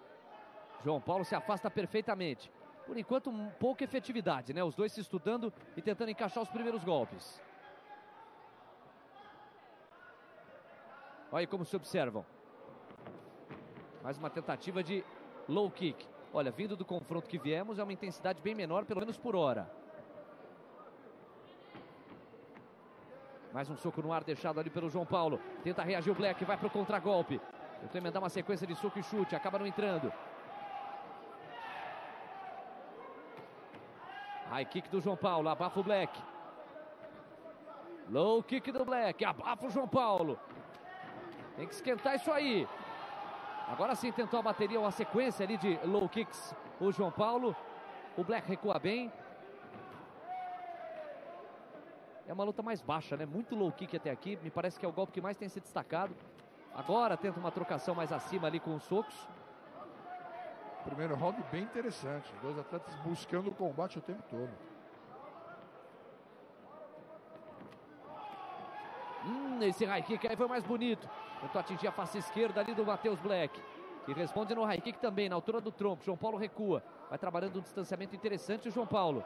João Paulo se afasta perfeitamente. Por enquanto, um pouca efetividade, né? Os dois se estudando e tentando encaixar os primeiros golpes. Olha como se observam. Mais uma tentativa de low kick. Olha, vindo do confronto que viemos, é uma intensidade bem menor, pelo menos por hora. Mais um soco no ar deixado ali pelo João Paulo. Tenta reagir o Black, vai para o contragolpe. Tentou emendar uma sequência de soco e chute, acaba não entrando. High kick do João Paulo, abafa o Black. Low kick do Black, abafa o João Paulo. Tem que esquentar isso aí. Agora sim tentou a bateria, uma sequência ali de low kicks o João Paulo. O Black recua bem. É uma luta mais baixa, né? Muito low kick até aqui. Me parece que é o golpe que mais tem se destacado. Agora tenta uma trocação mais acima ali com os socos. Primeiro round bem interessante. Dois atletas buscando o combate o tempo todo. Hum, esse high kick aí foi mais bonito. Tentou atingir a face esquerda ali do Matheus Black. Que responde no high kick também, na altura do tronco. João Paulo recua. Vai trabalhando um distanciamento interessante o João Paulo.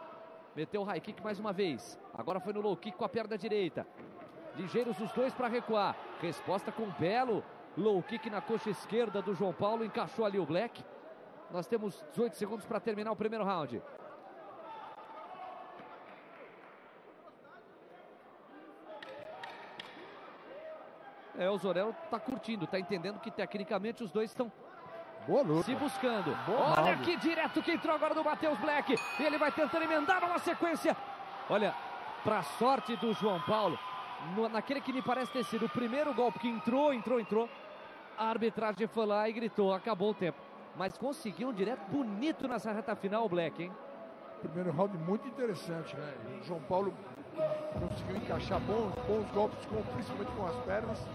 Meteu o high kick mais uma vez. Agora foi no low kick com a perna direita. Ligeiros os dois para recuar. Resposta com um belo low kick na coxa esquerda do João Paulo. Encaixou ali o Black. Nós temos 18 segundos para terminar o primeiro round. É, o Zorello tá curtindo, tá entendendo que tecnicamente os dois estão Boa luta. se buscando. Boa Olha aqui direto que entrou agora do Matheus Black. E ele vai tentando emendar uma sequência. Olha, para sorte do João Paulo, no- naquele que me parece ter sido o primeiro golpe que entrou, entrou, entrou. A arbitragem foi lá e gritou, acabou o tempo. Mas conseguiu um direto bonito nessa reta final, o Black, hein? Primeiro round muito interessante, né? O João Paulo conseguiu encaixar bons, bons golpes, com, principalmente com as pernas.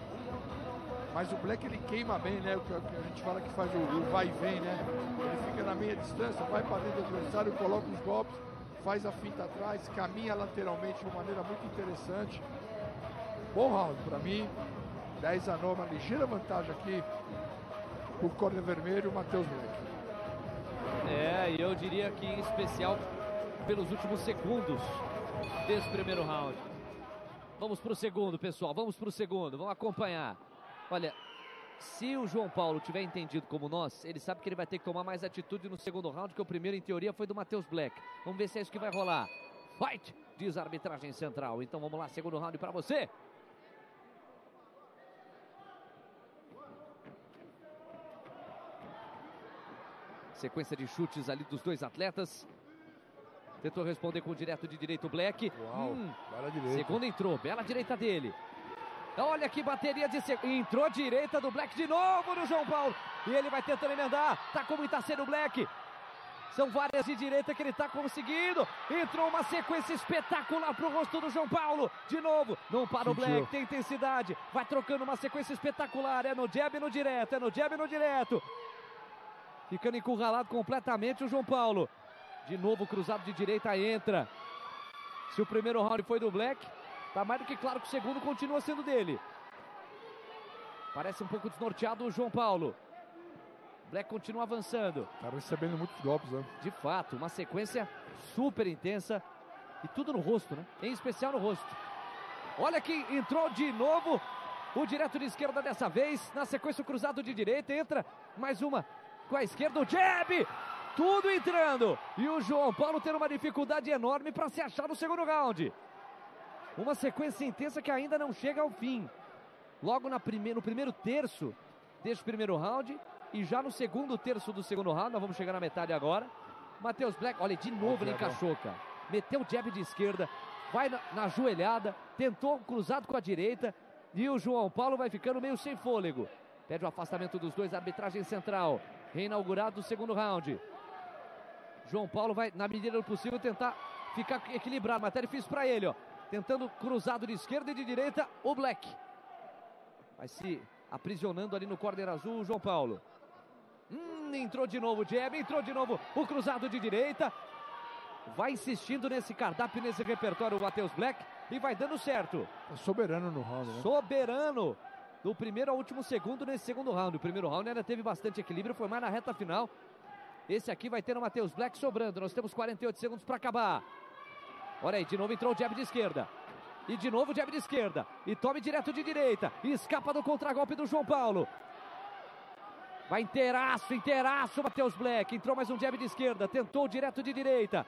Mas o Black ele queima bem, né? O que o a gente fala que faz o, o vai e vem, né? Ele fica na meia distância, vai para dentro do adversário, coloca os golpes, faz a finta atrás, caminha lateralmente de uma maneira muito interessante. Bom round para mim. 10 a 9, uma ligeira vantagem aqui o corner vermelho, o Matheus Black. É, e eu diria que em especial pelos últimos segundos desse primeiro round. Vamos pro segundo, pessoal. Vamos pro segundo. Vamos acompanhar. Olha, se o João Paulo tiver entendido como nós, ele sabe que ele vai ter que tomar mais atitude no segundo round, que o primeiro, em teoria, foi do Matheus Black. Vamos ver se é isso que vai rolar. Fight! Diz a arbitragem central. Então vamos lá, segundo round para você. Sequência de chutes ali dos dois atletas. Tentou responder com direto de direito o Black. Uau, Hum, bela direita. Segundo entrou, bela direita dele. Olha que bateria de seg... Entrou direita do Black de novo no João Paulo. E ele vai tentando emendar. Tá como está o Black. São várias de direita que ele tá conseguindo. Entrou uma sequência espetacular pro rosto do João Paulo. De novo, não para o. Black, tem intensidade. Vai trocando uma sequência espetacular. É no jab e no direto, é no jab e no direto. Ficando encurralado completamente o João Paulo. De novo, cruzado de direita entra. Se o primeiro round foi do Black, tá mais do que claro que o segundo continua sendo dele. Parece um pouco desnorteado o João Paulo. Black continua avançando. Tá recebendo muitos golpes, né? De fato, uma sequência super intensa. E tudo no rosto, né? Em especial no rosto. Olha que entrou de novo o direto de esquerda dessa vez. Na sequência, o cruzado de direita. Entra mais uma com a esquerda. O jab! Tudo entrando. E o João Paulo tendo uma dificuldade enorme para se achar no segundo round. Uma sequência intensa que ainda não chega ao fim. Logo prime no primeiro terço deste primeiro round. E já no segundo terço do segundo round, nós vamos chegar na metade agora. Matheus Black, olha, de novo ele encaixou, cara. Meteu o jab de esquerda, vai na, na joelhada, tentou um cruzado com a direita. E o João Paulo vai ficando meio sem fôlego. Pede o afastamento dos dois, arbitragem central. Reinaugurado o segundo round. João Paulo vai, na medida do possível, tentar ficar equilibrado, mas tá difícil para ele, ó. Tentando cruzado de esquerda e de direita, o Black. Vai se aprisionando ali no corner azul, o João Paulo. Hum, entrou de novo o jab, entrou de novo o cruzado de direita. Vai insistindo nesse cardápio, nesse repertório, o Matheus Black. E vai dando certo. Tá soberano no round, né? Soberano. Do primeiro ao último segundo nesse segundo round. O primeiro round ainda teve bastante equilíbrio, foi mais na reta final. Esse aqui vai ter o Matheus Black sobrando. Nós temos 48 segundos para acabar. Olha aí, de novo entrou o jab de esquerda. E de novo o jab de esquerda. E tome direto de direita. E escapa do contragolpe do João Paulo. Vai inteiraço, inteiraço, Matheus Black. Entrou mais um jab de esquerda. Tentou direto de direita.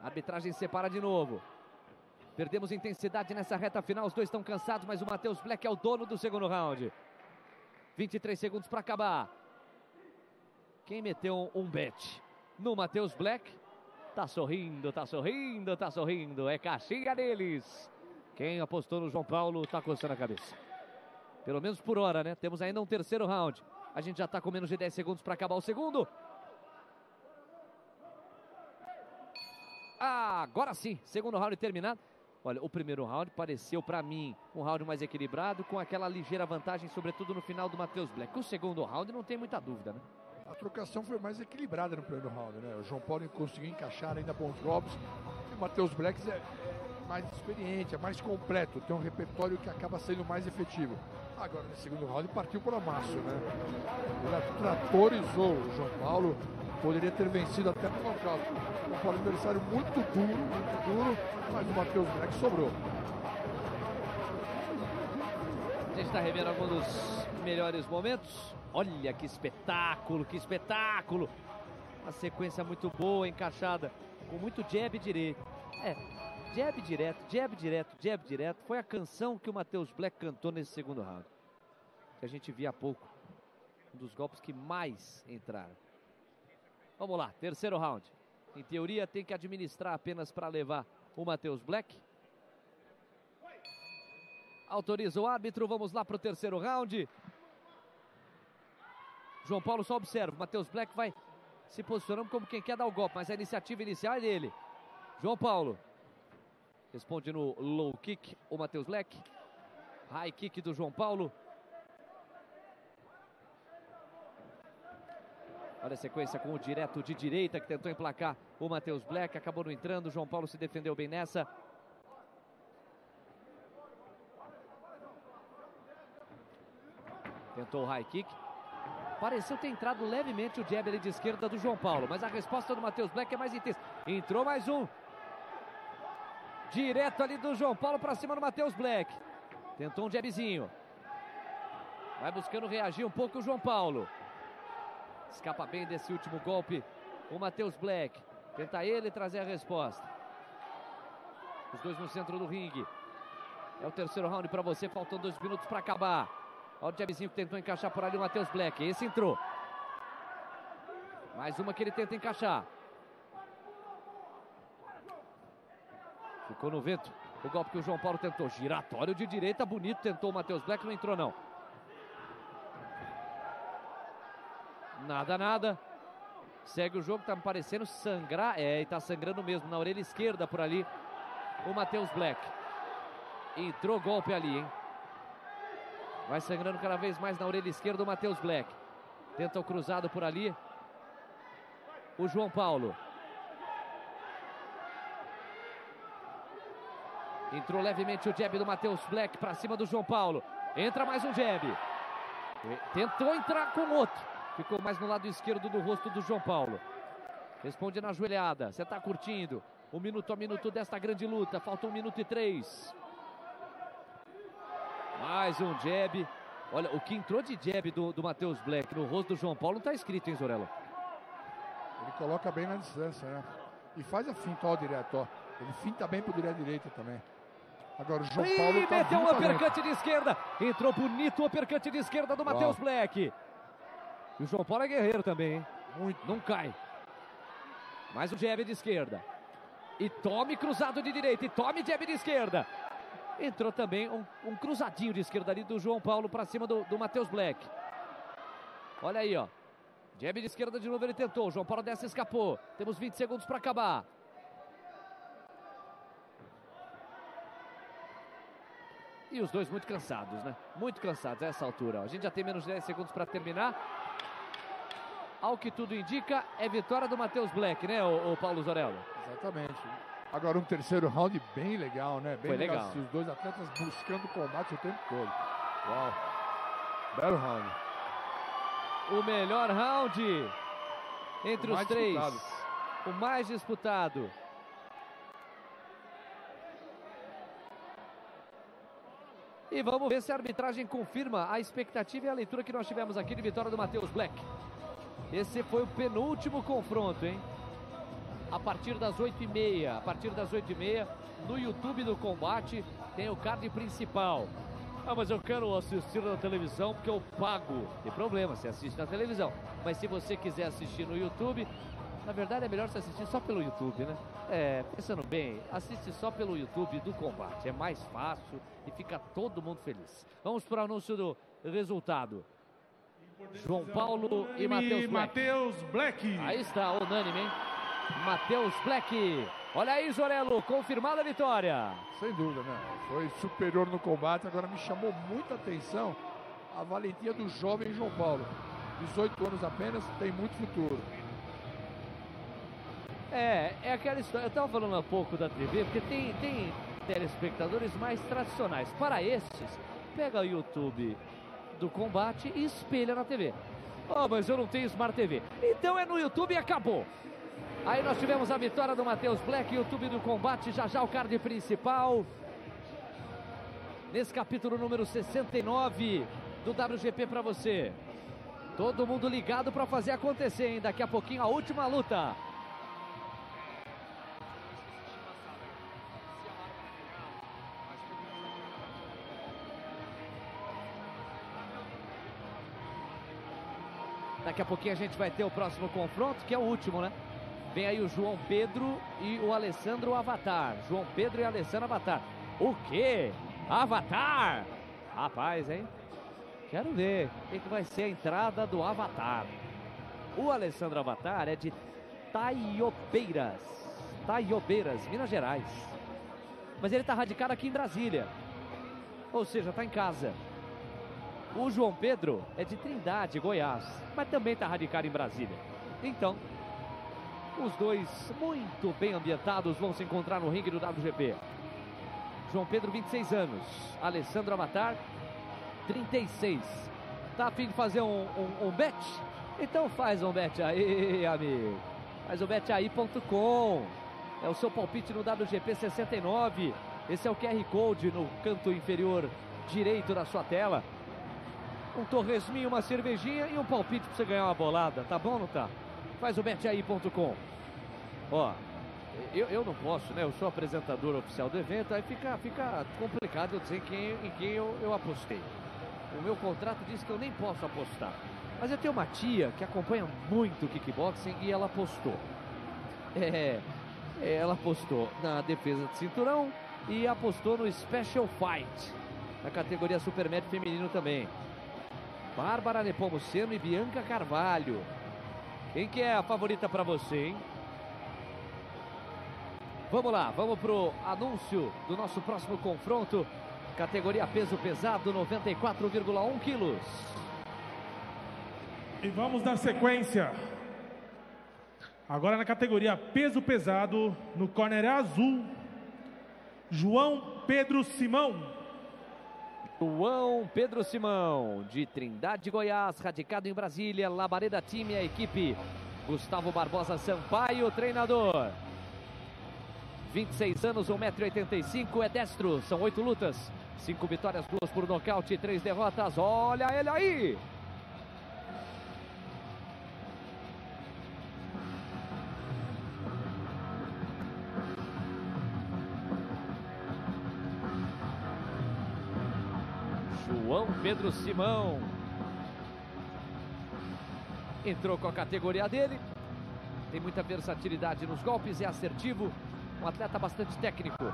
A arbitragem separa de novo. Perdemos intensidade nessa reta final. Os dois estão cansados, mas o Matheus Black é o dono do segundo round. 23 segundos para acabar. Quem meteu um, bet no Matheus Black? Tá sorrindo, tá sorrindo, tá sorrindo. É caixinha deles. Quem apostou no João Paulo tá coçando a cabeça. Pelo menos por hora, né? Temos ainda um terceiro round. A gente já tá com menos de 10 segundos para acabar o segundo. Ah, agora sim, segundo round terminado. Olha, o primeiro round pareceu para mim um round mais equilibrado, com aquela ligeira vantagem, sobretudo no final do Matheus Black. O segundo round não tem muita dúvida, né? A trocação foi mais equilibrada no primeiro round, né? O João Paulo conseguiu encaixar ainda bons golpes. O Matheus Black é mais experiente, é mais completo, tem um repertório que acaba sendo mais efetivo. Agora, no segundo round, partiu para o amasso, né? Ele tratorizou o João Paulo, poderia ter vencido até no nocaute. Um adversário muito duro, muito duro, mas o Matheus Black sobrou. A gente está revendo alguns dos melhores momentos. Olha que espetáculo, que espetáculo! Uma sequência muito boa, encaixada, com muito jab direito. É, jab direto, jab direto, jab direto. Foi a canção que o Matheus Black cantou nesse segundo round. Que a gente via há pouco. Um dos golpes que mais entraram. Vamos lá, terceiro round. Em teoria, tem que administrar apenas para levar o Matheus Black. Autoriza o árbitro, vamos lá para o terceiro round. João Paulo só observa, Matheus Black vai se posicionando como quem quer dar o golpe, mas a iniciativa inicial é dele. João Paulo responde no low kick o Matheus Black. High kick do João Paulo. Olha a sequência com o direto de direita que tentou emplacar o Matheus Black. Acabou não entrando. João Paulo se defendeu bem nessa. Tentou o high kick. Pareceu ter entrado levemente o jab ali de esquerda do João Paulo. Mas a resposta do Matheus Black é mais intensa. Entrou mais um. Direto ali do João Paulo para cima do Matheus Black. Tentou um jabzinho. Vai buscando reagir um pouco o João Paulo. Escapa bem desse último golpe o Matheus Black. Tenta ele trazer a resposta. Os dois no centro do ringue. É o terceiro round para você, faltam dois minutos para acabar. Olha o jabzinho que tentou encaixar por ali o Matheus Black. Esse entrou. Mais uma que ele tenta encaixar. Ficou no vento. O golpe que o João Paulo tentou. Giratório de direita, bonito. Tentou o Matheus Black, não entrou não. Nada, nada. Segue o jogo, tá me parecendo sangrar. É, e tá sangrando mesmo na orelha esquerda por ali. O Matheus Black. Entrou golpe ali, hein? Vai sangrando cada vez mais na orelha esquerda o Matheus Black. Tenta o cruzado por ali. O João Paulo. Entrou levemente o jab do Matheus Black para cima do João Paulo. Entra mais um jab. Tentou entrar com outro. Ficou mais no lado esquerdo do rosto do João Paulo. Responde na joelhada. Você está curtindo. Um minuto a minuto desta grande luta. Falta um minuto e três. Mais um jab. Olha, o que entrou de jab do, do Matheus Black no rosto do João Paulo não está escrito, hein, Zorello? Ele coloca bem na distância, né? E faz a finta, ó, direto, ó. Ele finta bem pro direto direita também. Agora o João Ih, Paulo tá meteu um uppercut de esquerda. Entrou bonito o uppercut de esquerda do Matheus Black. E o João Paulo é guerreiro também, hein? Muito. Não cai. Mais um jab de esquerda. E tome cruzado de direita. E tome jab de esquerda. Entrou também um, um cruzadinho de esquerda ali do João Paulo para cima do, do Matheus Black. Olha aí, ó. Jab de esquerda de novo ele tentou. João Paulo dessa escapou. Temos 20 segundos para acabar. E os dois muito cansados, né? Muito cansados a essa altura. A gente já tem menos de 10 segundos para terminar ao que tudo indica, é vitória do Matheus Black, né, o, o, Paulo Zorello? Exatamente. Agora um terceiro round bem legal, né? Bem Foi legal. legal. Os dois atletas buscando combate o tempo todo. Uau. Belo round. O melhor round entre os três. Disputado. O mais disputado. E vamos ver se a arbitragem confirma a expectativa e a leitura que nós tivemos aqui de vitória do Matheus Black. Esse foi o penúltimo confronto, hein? A partir das 8h30, a partir das 8h30, no YouTube do combate, tem o card principal. Ah, mas eu quero assistir na televisão porque eu pago. Tem problema, você assiste na televisão. Mas se você quiser assistir no YouTube, na verdade é melhor você assistir só pelo YouTube, né? É, pensando bem, assiste só pelo YouTube do combate. É mais fácil e fica todo mundo feliz. Vamos para o anúncio do resultado. João Paulo e Matheus Black. Matheus Black. Aí está, unânime, hein? Matheus Black. Olha aí, Zorello, confirmada a vitória. Sem dúvida, né? Foi superior no combate. Agora me chamou muita atenção a valentia do jovem João Paulo. 18 anos apenas, tem muito futuro. É, é aquela história. Eu estava falando há pouco da TV, porque tem, tem telespectadores mais tradicionais. Para esses, pega o YouTube do combate e espelha na TV. Oh, mas eu não tenho Smart TV. Então é no YouTube e acabou. Aí nós tivemos a vitória do Matheus Black, YouTube do combate, já já o card principal. Nesse capítulo número 69 do WGP para você. Todo mundo ligado para fazer acontecer, hein? Daqui a pouquinho a última luta. Daqui a pouquinho a gente vai ter o próximo confronto, que é o último, né? Vem aí o João Pedro e o Alessandro Avatar. João Pedro e Alessandro Avatar. O quê? Avatar? Rapaz, hein? Quero ver o que, que vai ser a entrada do Avatar. O Alessandro Avatar é de Taiobeiras. Taiobeiras, Minas Gerais. Mas ele está radicado aqui em Brasília. Ou seja, está em casa. O João Pedro é de Trindade, Goiás, mas também está radicado em Brasília. Então, os dois muito bem ambientados vão se encontrar no ringue do WGP. João Pedro, 26 anos. Alessandro Avatar, 36. Tá a fim de fazer um, um, um bet? Então faz um bet aí, amigo. Faz o betaí.com. É o seu palpite no WGP 69. Esse é o QR Code no canto inferior direito da sua tela um torresminho, uma cervejinha e um palpite para você ganhar uma bolada. Tá bom ou não tá? Faz o betaí.com. Ó, eu, eu não posso, né? Eu sou apresentador oficial do evento, aí fica, fica complicado eu dizer em quem, em quem eu, eu apostei. O meu contrato diz que eu nem posso apostar. Mas eu tenho uma tia que acompanha muito o kickboxing e ela apostou. É, ela apostou na defesa de cinturão e apostou no Special Fight, na categoria Super Médio feminino também. Bárbara Nepomuceno e Bianca Carvalho. Quem que é a favorita para você, hein? Vamos lá, vamos pro anúncio do nosso próximo confronto. Categoria peso pesado, 94,1 quilos. E vamos dar sequência. Agora na categoria peso pesado, no corner azul, João Pedro Simão. João Pedro Simão, de Trindade, Goiás, radicado em Brasília, Labareda time, a equipe. Gustavo Barbosa Sampaio, treinador. 26 anos, 1,85m, é destro. São oito lutas, cinco vitórias, duas por nocaute, três derrotas. Olha ele aí! Pedro Simão. Entrou com a categoria dele. Tem muita versatilidade nos golpes, é assertivo. Um atleta bastante técnico.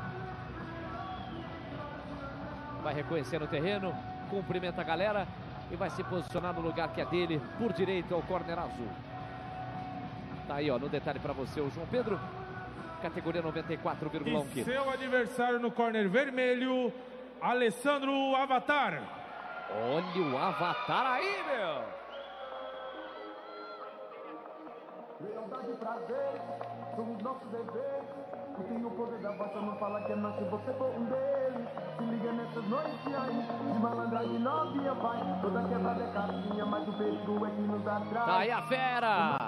Vai reconhecendo o terreno, cumprimenta a galera e vai se posicionar no lugar que é dele, por direito ao corner azul. Tá aí, ó, no detalhe para você o João Pedro, categoria 94,1 kg. Seu adversário no corner vermelho, Alessandro Avatar. Olha o Avatar aí, meu. Lealdade e prazer são os nossos deveres. Eu tenho o poder da voz pra não falar que é nós se você for um deles. Se liga nessas noites aí, de malandragem novinha vai. Toda quebrada é casinha, mas o perigo é que nos atrai. Tá aí a fera!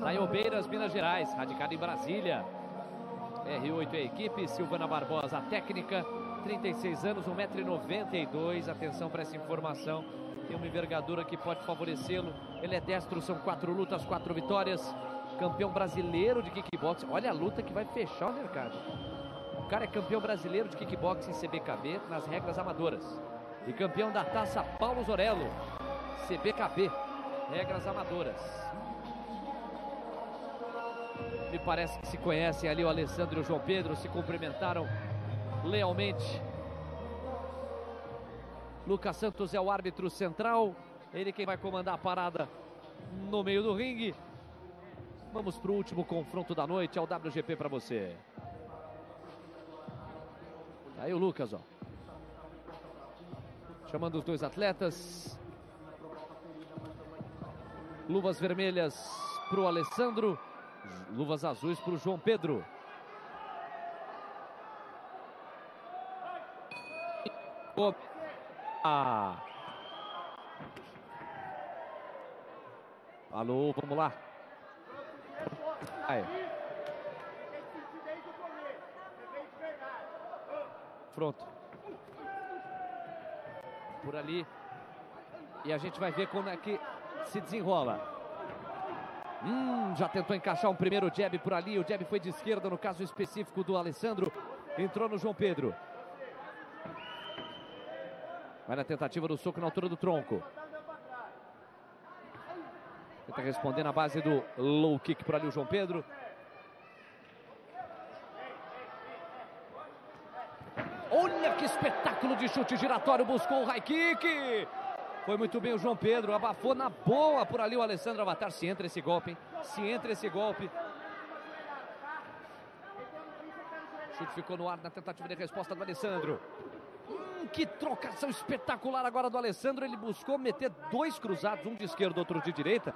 Tá aí Obeiras, Minas Gerais, radicado em Brasília. R8 é a equipe, Silvana Barbosa a técnica, 36 anos, 1,92m. Atenção para essa informação. Tem uma envergadura que pode favorecê-lo. Ele é destro, são quatro lutas, quatro vitórias. Campeão brasileiro de kickboxing. Olha a luta que vai fechar o mercado. cara é campeão brasileiro de kickboxing CBKB nas regras amadoras. E campeão da taça Paulo Zorello, CBKB, regras amadoras. Me parece que se conhecem ali o Alessandro e o João Pedro, se cumprimentaram lealmente. Lucas Santos é o árbitro central, ele quem vai comandar a parada no meio do ringue. Vamos para o último confronto da noite, é o WGP para você. Aí o Lucas, ó. Chamando os dois atletas. Luvas vermelhas para o Alessandro. Luvas azuis para o João Pedro. Ah. Alô, vamos lá. Aí. Pronto. Por ali. E a gente vai ver como é que se desenrola. Hum, já tentou encaixar um primeiro jab por ali. O jab foi de esquerda, no caso específico do Alessandro. Entrou no João Pedro. Vai na tentativa do soco na altura do tronco. Tenta responder na base do low kick por ali o João Pedro. Olha que espetáculo de chute giratório, buscou o high kick. Foi muito bem o João Pedro, abafou na boa por ali o Alessandro Avatar. Se entra esse golpe, hein? Se entra esse golpe. O chute ficou no ar na tentativa de resposta do Alessandro. Que trocação espetacular agora do Alessandro. Ele buscou meter dois cruzados, um de esquerda, outro de direita.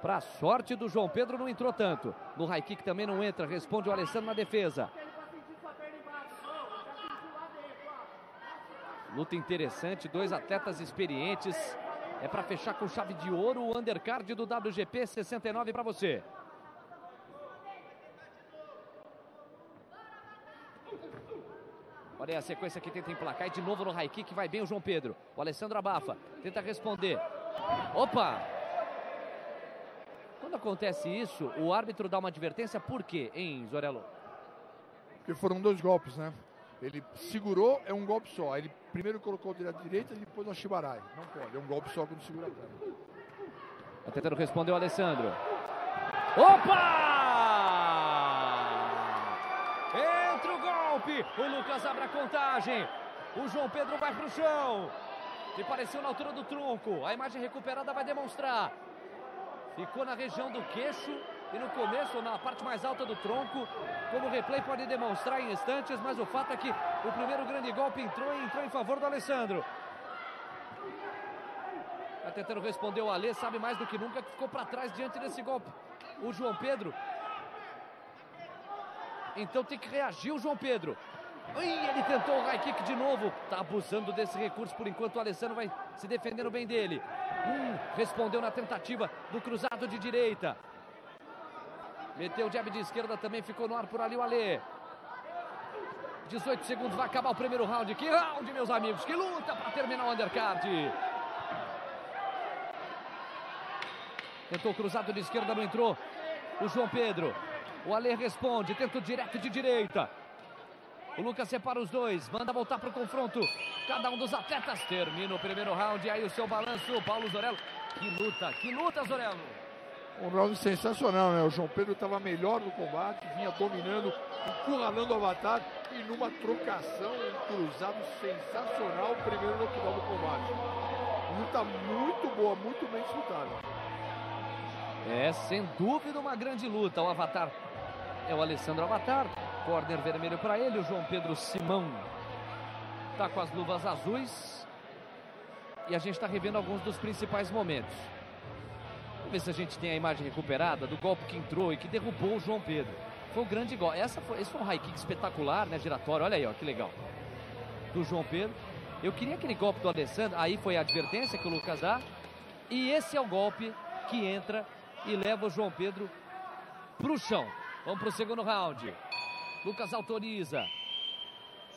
Para sorte do João Pedro, não entrou tanto. No high kick também não entra, responde o Alessandro na defesa. Luta interessante, dois atletas experientes. É para fechar com chave de ouro o undercard do WGP 69 para você. Olha aí a sequência que tenta emplacar e de novo no high kick vai bem o João Pedro. O Alessandro abafa, tenta responder. Opa! Quando acontece isso, o árbitro dá uma advertência, por quê, hein, Zorello? Porque foram dois golpes, né? Ele segurou, é um golpe só. Ele primeiro colocou à direita e depois a Shibarai. Não pode, é um golpe só quando segura a perna. Tá tentando responder o Alessandro. Opa! Golpe. O Lucas abre a contagem. O João Pedro vai pro chão. Que pareceu na altura do tronco. A imagem recuperada vai demonstrar. Ficou na região do queixo e no começo, na parte mais alta do tronco, como o replay pode demonstrar em instantes, mas o fato é que o primeiro grande golpe entrou e entrou em favor do Alessandro. Está tentando responder o Alê, sabe mais do que nunca que ficou para trás diante desse golpe. O João Pedro. Então tem que reagir o João Pedro. Ih, ele tentou o high kick de novo. Está abusando desse recurso por enquanto. O Alessandro vai se defendendo bem dele. Hum, respondeu na tentativa do cruzado de direita. Meteu o jab de esquerda também, ficou no ar por ali o Alê. 18 segundos, vai acabar o primeiro round. Que round, meus amigos, que luta para terminar o undercard. Tentou cruzado de esquerda, não entrou. O João Pedro. O Alê responde, tenta direto de direita. O Lucas separa os dois, manda voltar para o confronto. Cada um dos atletas termina o primeiro round. Aí o seu balanço, Paulo Zorello. Que luta, que luta, Zorello. Um round sensacional, né? O João Pedro estava melhor no combate, vinha dominando, encurralando o Avatar e numa trocação, um cruzado sensacional, o primeiro no final do combate. Luta muito boa, muito bem disputada. É, sem dúvida, uma grande luta. O Avatar é o Alessandro Avatar, corner vermelho para ele, o João Pedro Simão está com as luvas azuis. E a gente está revendo alguns dos principais momentos ver se a gente tem a imagem recuperada do golpe que entrou e que derrubou o João Pedro. Foi um grande golpe. Essa foi, esse foi um high kick espetacular, né? Giratório. Olha aí, ó, que legal. Do João Pedro. Eu queria aquele golpe do Alessandro. Aí foi a advertência que o Lucas dá. E esse é o golpe que entra e leva o João Pedro pro chão. Vamos pro segundo round. Lucas autoriza.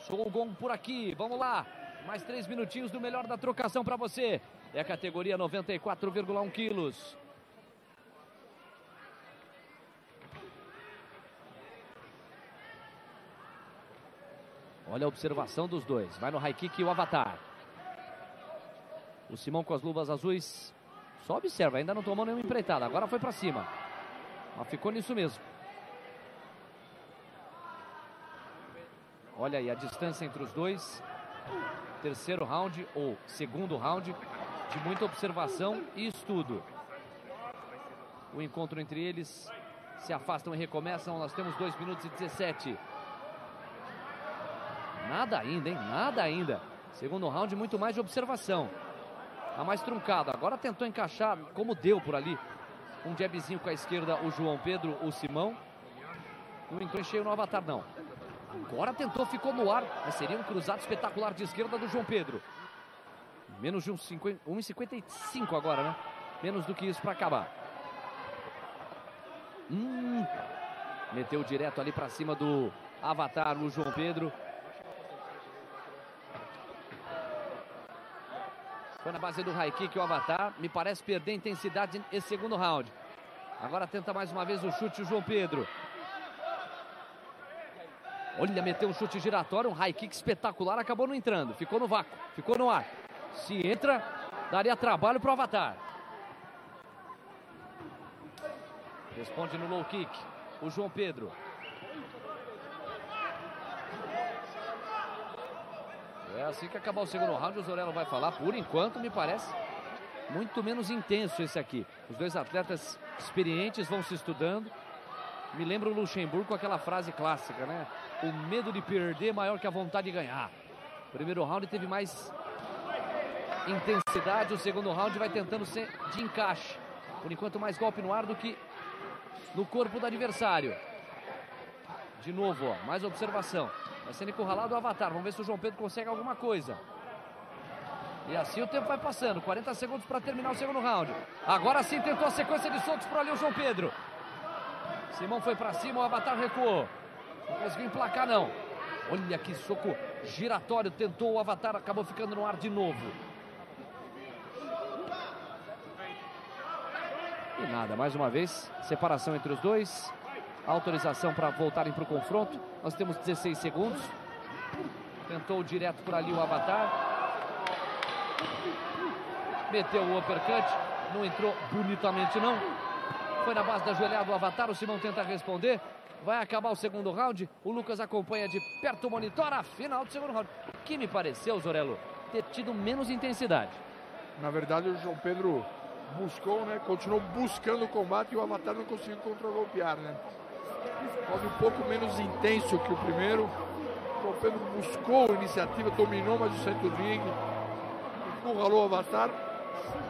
Show o gong por aqui. Vamos lá. Mais três minutinhos do melhor da trocação para você. É a categoria 94,1 quilos. Olha a observação dos dois. Vai no high kick e o Avatar. O Simão com as luvas azuis só observa, ainda não tomou nenhuma empreitada. Agora foi para cima. Mas ficou nisso mesmo. Olha aí a distância entre os dois. Terceiro round ou segundo round de muita observação e estudo. O encontro entre eles se afastam e recomeçam. Nós temos 2 minutos e 17. Nada ainda, hein? Nada ainda. Segundo round, muito mais de observação. A mais truncado. Agora tentou encaixar como deu por ali. Um jabzinho com a esquerda, o João Pedro, o Simão. Não entrou em cheio no avatar, não. Agora tentou, ficou no ar. Mas seria um cruzado espetacular de esquerda do João Pedro. Menos de 1,55 agora, né? Menos do que isso para acabar. Hum, meteu direto ali para cima do Avatar, o João Pedro. Foi na base do high kick o Avatar. Me parece perder intensidade esse segundo round. Agora tenta mais uma vez o chute o João Pedro. Olha, meteu um chute giratório, um high kick espetacular, acabou não entrando. Ficou no vácuo, ficou no ar. Se entra, daria trabalho para o Avatar. Responde no low kick. O João Pedro. É assim que acabar o segundo round, o Zorello vai falar. Por enquanto, me parece muito menos intenso esse aqui. Os dois atletas experientes vão se estudando. Me lembra o Luxemburgo com aquela frase clássica, né? O medo de perder é maior que a vontade de ganhar. O primeiro round teve mais intensidade, o segundo round vai tentando ser de encaixe. Por enquanto, mais golpe no ar do que no corpo do adversário. De novo, ó, mais observação. Vai sendo encurralado o Avatar. Vamos ver se o João Pedro consegue alguma coisa. E assim o tempo vai passando. 40 segundos para terminar o segundo round. Agora sim tentou a sequência de soltos para ali o João Pedro. Simão foi para cima, o Avatar recuou. Não conseguiu emplacar, não. Olha que soco giratório. Tentou o Avatar, acabou ficando no ar de novo. E nada, mais uma vez, separação entre os dois. Autorização para voltarem para o confronto. Nós temos 16 segundos. Tentou direto por ali o Avatar. Meteu o uppercut. Não entrou bonitamente, não. Foi na base da joelhada o Avatar. O Simão tenta responder. Vai acabar o segundo round. O Lucas acompanha de perto, monitora a final do segundo round. O que me pareceu, Zorello, ter tido menos intensidade. Na verdade, o João Pedro buscou, né? Continuou buscando o combate e o Avatar não conseguiu contra-golpear, né? Foi um pouco menos intenso que o primeiro. O João Pedro buscou a iniciativa, dominou mais o centro do ringue, encurralou o Avatar.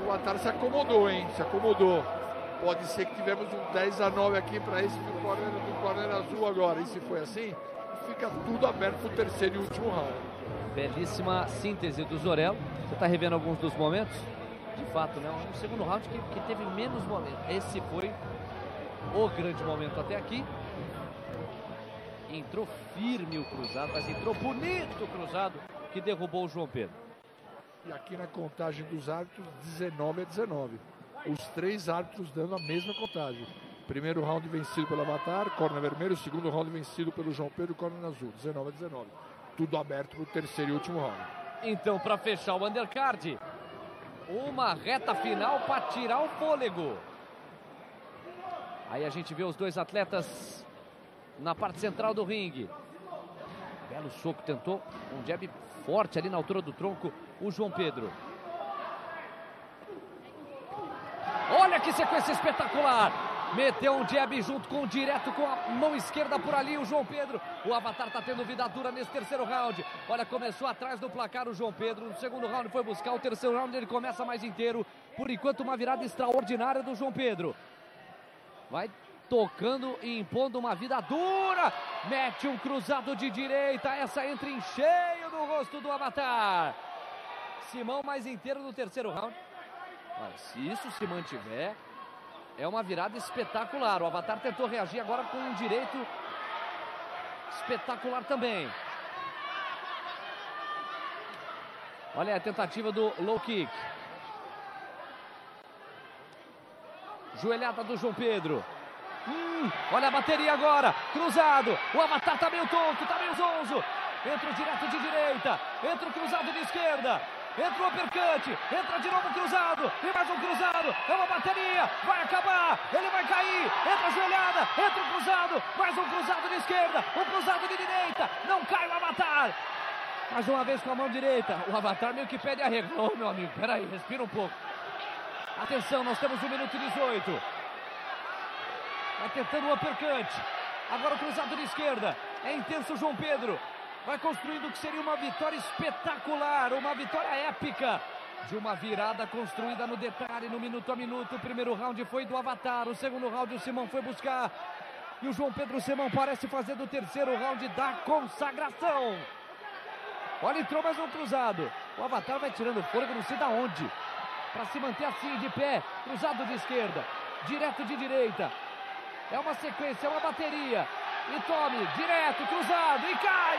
O Avatar se acomodou, hein? Se acomodou. Pode ser que tivemos um 10 a 9 aqui para esse do corner, do corner azul agora. E se foi assim, fica tudo aberto para o terceiro e último round. Belíssima síntese do Zorello. Você está revendo alguns dos momentos? de fato, né? Um segundo round que, que teve menos momentos. Esse foi o grande momento até aqui. Entrou firme o cruzado, mas entrou bonito o cruzado que derrubou o João Pedro. E aqui na contagem dos árbitros, 19 a 19. Os três árbitros dando a mesma contagem. Primeiro round vencido pelo Avatar, corner vermelho. Segundo round vencido pelo João Pedro, corner azul. 19 a 19. Tudo aberto para o terceiro e último round. Então, para fechar o undercard, uma reta final para tirar o fôlego. Aí a gente vê os dois atletas na parte central do ringue. Belo soco, tentou um jab forte ali na altura do tronco, o João Pedro. Olha que sequência espetacular! Meteu um jab junto com o direto com a mão esquerda por ali o João Pedro. O Avatar está tendo vida dura nesse terceiro round. Olha, começou atrás do placar o João Pedro. No segundo round foi buscar. O terceiro round ele começa mais inteiro. Por enquanto, uma virada extraordinária do João Pedro. Vai tocando e impondo uma vida dura. Mete um cruzado de direita. Essa entra em cheio no rosto do Avatar. Simão mais inteiro no terceiro round. Olha, se isso se mantiver, é uma virada espetacular. O Avatar tentou reagir agora com um direito espetacular também. Olha a tentativa do low kick. Joelhada do João Pedro. Hum, olha a bateria agora. Cruzado. O Avatar tá meio tonto, tá meio zonzo. entra o direto de direita, entra o cruzado de esquerda, entra o uppercut, entra de novo cruzado, e mais um cruzado, é uma bateria, vai acabar, ele vai cair, entra a joelhada, entra o cruzado, mais um cruzado de esquerda, um cruzado de direita, não cai o Avatar. Mais uma vez com a mão direita, o Avatar meio que pede arrego. Ô oh, meu amigo, peraí, respira um pouco. Atenção, nós temos 1 minuto e 18. Vai tentando o uppercut. Agora o cruzado de esquerda. É intenso o João Pedro. Vai construindo o que seria uma vitória espetacular, uma vitória épica. De uma virada construída no detalhe, no minuto a minuto. O primeiro round foi do Avatar, o segundo round o Simão foi buscar. E o João Pedro Simão parece fazer do terceiro round da consagração. Olha, entrou mais um cruzado. O Avatar vai tirando fôlego, não sei da onde. Para se manter assim, de pé. Cruzado de esquerda. Direto de direita. É uma sequência, é uma bateria. E tome, direto, cruzado e cai!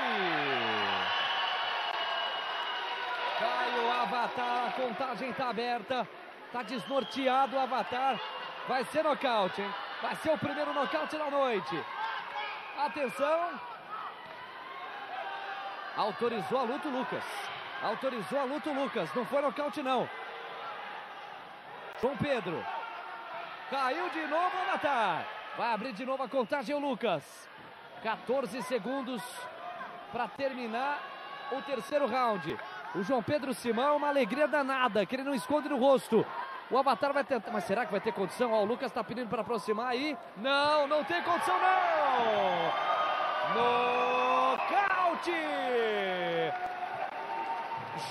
Cai o Avatar, a contagem está aberta. Está desnorteado o Avatar. Vai ser nocaute, hein? Vai ser o primeiro nocaute da noite. Atenção. Autorizou a luta o Lucas. Autorizou a luta o Lucas. Não foi nocaute, não. João Pedro. Caiu de novo o Avatar. Vai abrir de novo a contagem o Lucas. 14 segundos para terminar o terceiro round. O João Pedro Simão, uma alegria danada, que ele não esconde no rosto. O Avatar vai tentar, mas será que vai ter condição? Ó, o Lucas está pedindo para aproximar aí. Não, não tem condição não! Nocaute!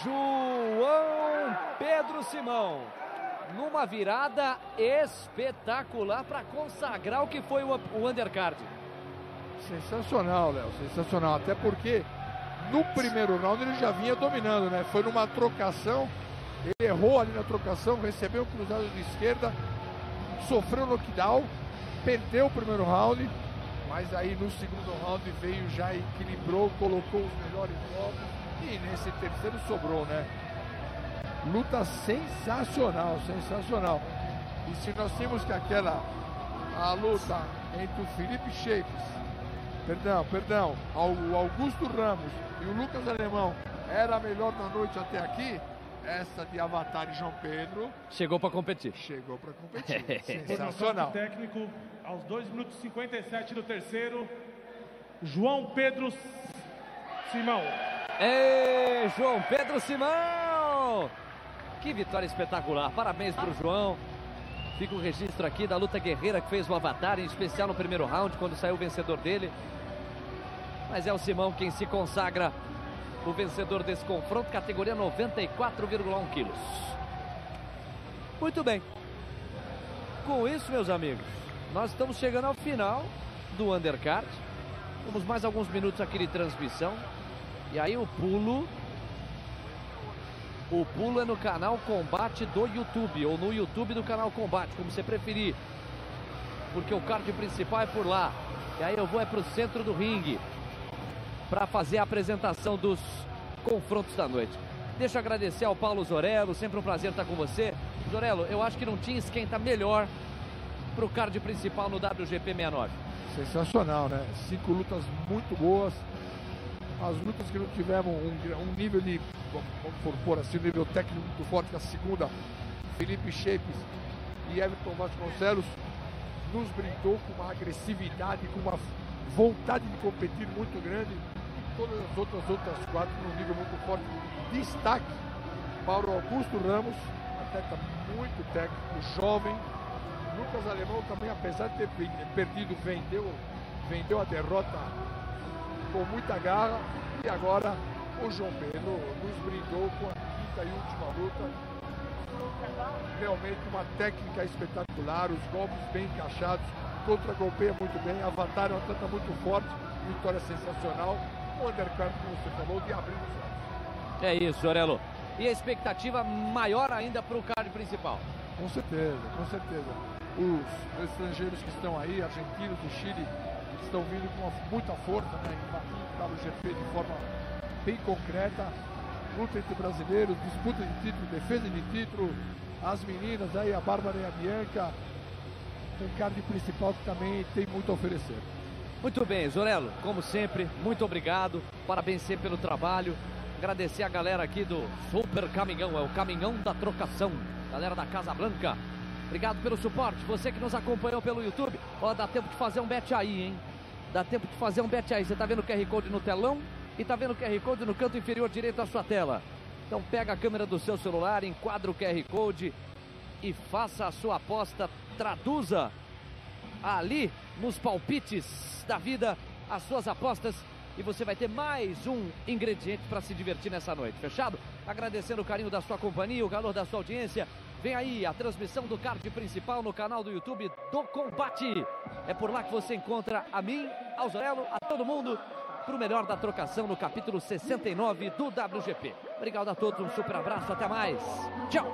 João Pedro Simão numa virada espetacular para consagrar o que foi o, o undercard. Sensacional, Léo, sensacional. Até porque no primeiro round ele já vinha dominando, né? Foi numa trocação, ele errou ali na trocação, recebeu o cruzado de esquerda, sofreu knockdown, perdeu o primeiro round, mas aí no segundo round veio já equilibrou, colocou os melhores golpes e nesse terceiro sobrou, né? Luta sensacional, sensacional. E se nós temos que aquela a luta entre o Felipe Shapes, perdão, perdão, o Augusto Ramos e o Lucas Alemão era a melhor da noite até aqui, essa de Avatar e João Pedro chegou para competir. Chegou para competir. Sensacional. técnico aos 2 minutos e 57 do terceiro. João Pedro Simão. Ei, João Pedro Simão! Que vitória espetacular. Parabéns para o João. Fica o registro aqui da luta guerreira que fez o Avatar, em especial no primeiro round, quando saiu o vencedor dele. Mas é o Simão quem se consagra o vencedor desse confronto, categoria 94,1 quilos. Muito bem. Com isso, meus amigos, nós estamos chegando ao final do undercard. Temos mais alguns minutos aqui de transmissão. E aí o pulo o pulo é no canal Combate do YouTube, ou no YouTube do canal Combate, como você preferir. Porque o card principal é por lá. E aí eu vou é para o centro do ringue para fazer a apresentação dos confrontos da noite. Deixa eu agradecer ao Paulo Zorello, sempre um prazer estar com você. Zorello, eu acho que não tinha esquenta melhor para o card principal no WGP 69. Sensacional, né? Cinco lutas muito boas, as lutas que não tiveram um, um nível de, vamos pôr assim, um nível técnico muito forte, a segunda, Felipe Shapes e Everton Vasconcelos, nos brindou com uma agressividade, com uma vontade de competir muito grande. E todas as outras outras quatro num nível muito forte. Destaque para o Augusto Ramos, atleta muito técnico, jovem. Lucas Alemão também, apesar de ter perdido, vendeu, vendeu a derrota com muita garra e agora o João Pedro nos brindou com a quinta e última luta. Realmente uma técnica espetacular, os golpes bem encaixados, contra-golpeia muito bem, Avatar é um atleta muito forte, vitória sensacional. O undercard, como você falou, de abrir os olhos. É isso, Orelo. E a expectativa maior ainda para o card principal? Com certeza, com certeza. Os estrangeiros que estão aí, argentinos do Chile, estão vindo com muita força, né, o WGP de forma bem concreta. Luta entre brasileiros, disputa de título, defesa de título. As meninas aí, a Bárbara e a Bianca, um card principal que também tem muito a oferecer. Muito bem, Zorelo, como sempre, muito obrigado. Parabéns pelo trabalho. Agradecer a galera aqui do Super Caminhão, é o caminhão da trocação. Galera da Casa Branca. Obrigado pelo suporte. Você que nos acompanhou pelo YouTube. Ó, dá tempo de fazer um bet aí, hein? Dá tempo de fazer um bet aí. Você tá vendo o QR Code no telão e tá vendo o QR Code no canto inferior direito da sua tela. Então pega a câmera do seu celular, enquadra o QR Code e faça a sua aposta. Traduza ali nos palpites da vida as suas apostas e você vai ter mais um ingrediente para se divertir nessa noite. Fechado? Agradecendo o carinho da sua companhia, o calor da sua audiência. Vem aí a transmissão do card principal no canal do YouTube do Combate. É por lá que você encontra a mim, ao Zorelo, a todo mundo, para o melhor da trocação no capítulo 69 do WGP. Obrigado a todos, um super abraço, até mais. Tchau!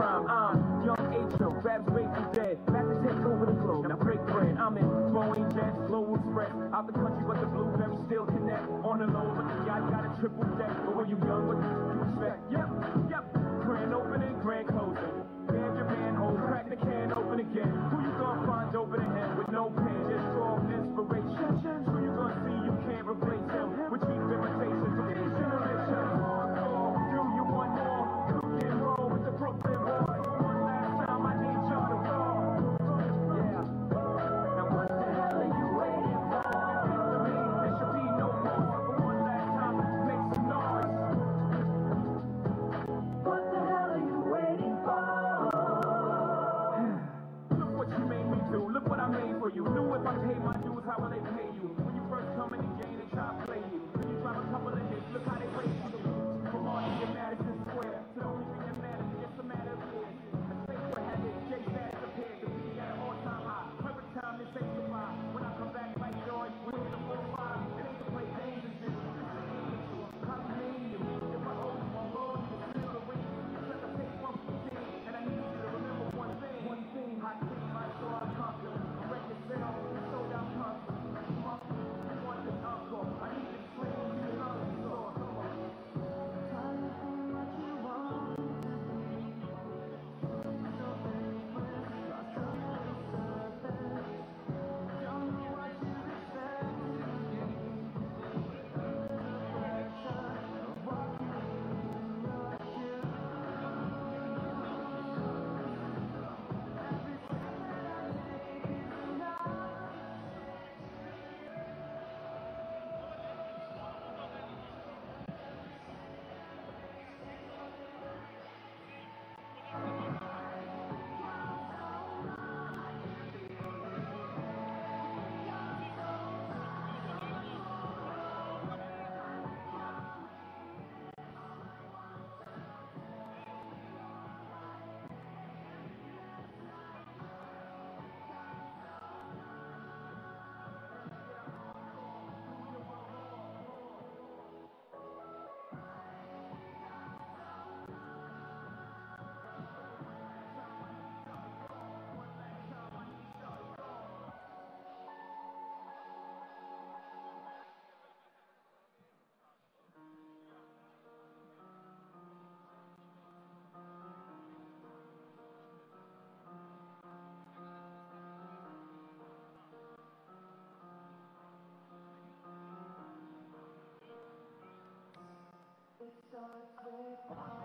His. I'm young H.O. Rap space is dead. To take over the globe. Now break bread. I'm in Boeing jets, slow express. Out the country, but the blueberry still connect. On the low, but the yacht got a triple deck. But when you young, what did you expect? Yep, yep. Grand opening, grand closing. Man your manhole, crack the can open again. stars they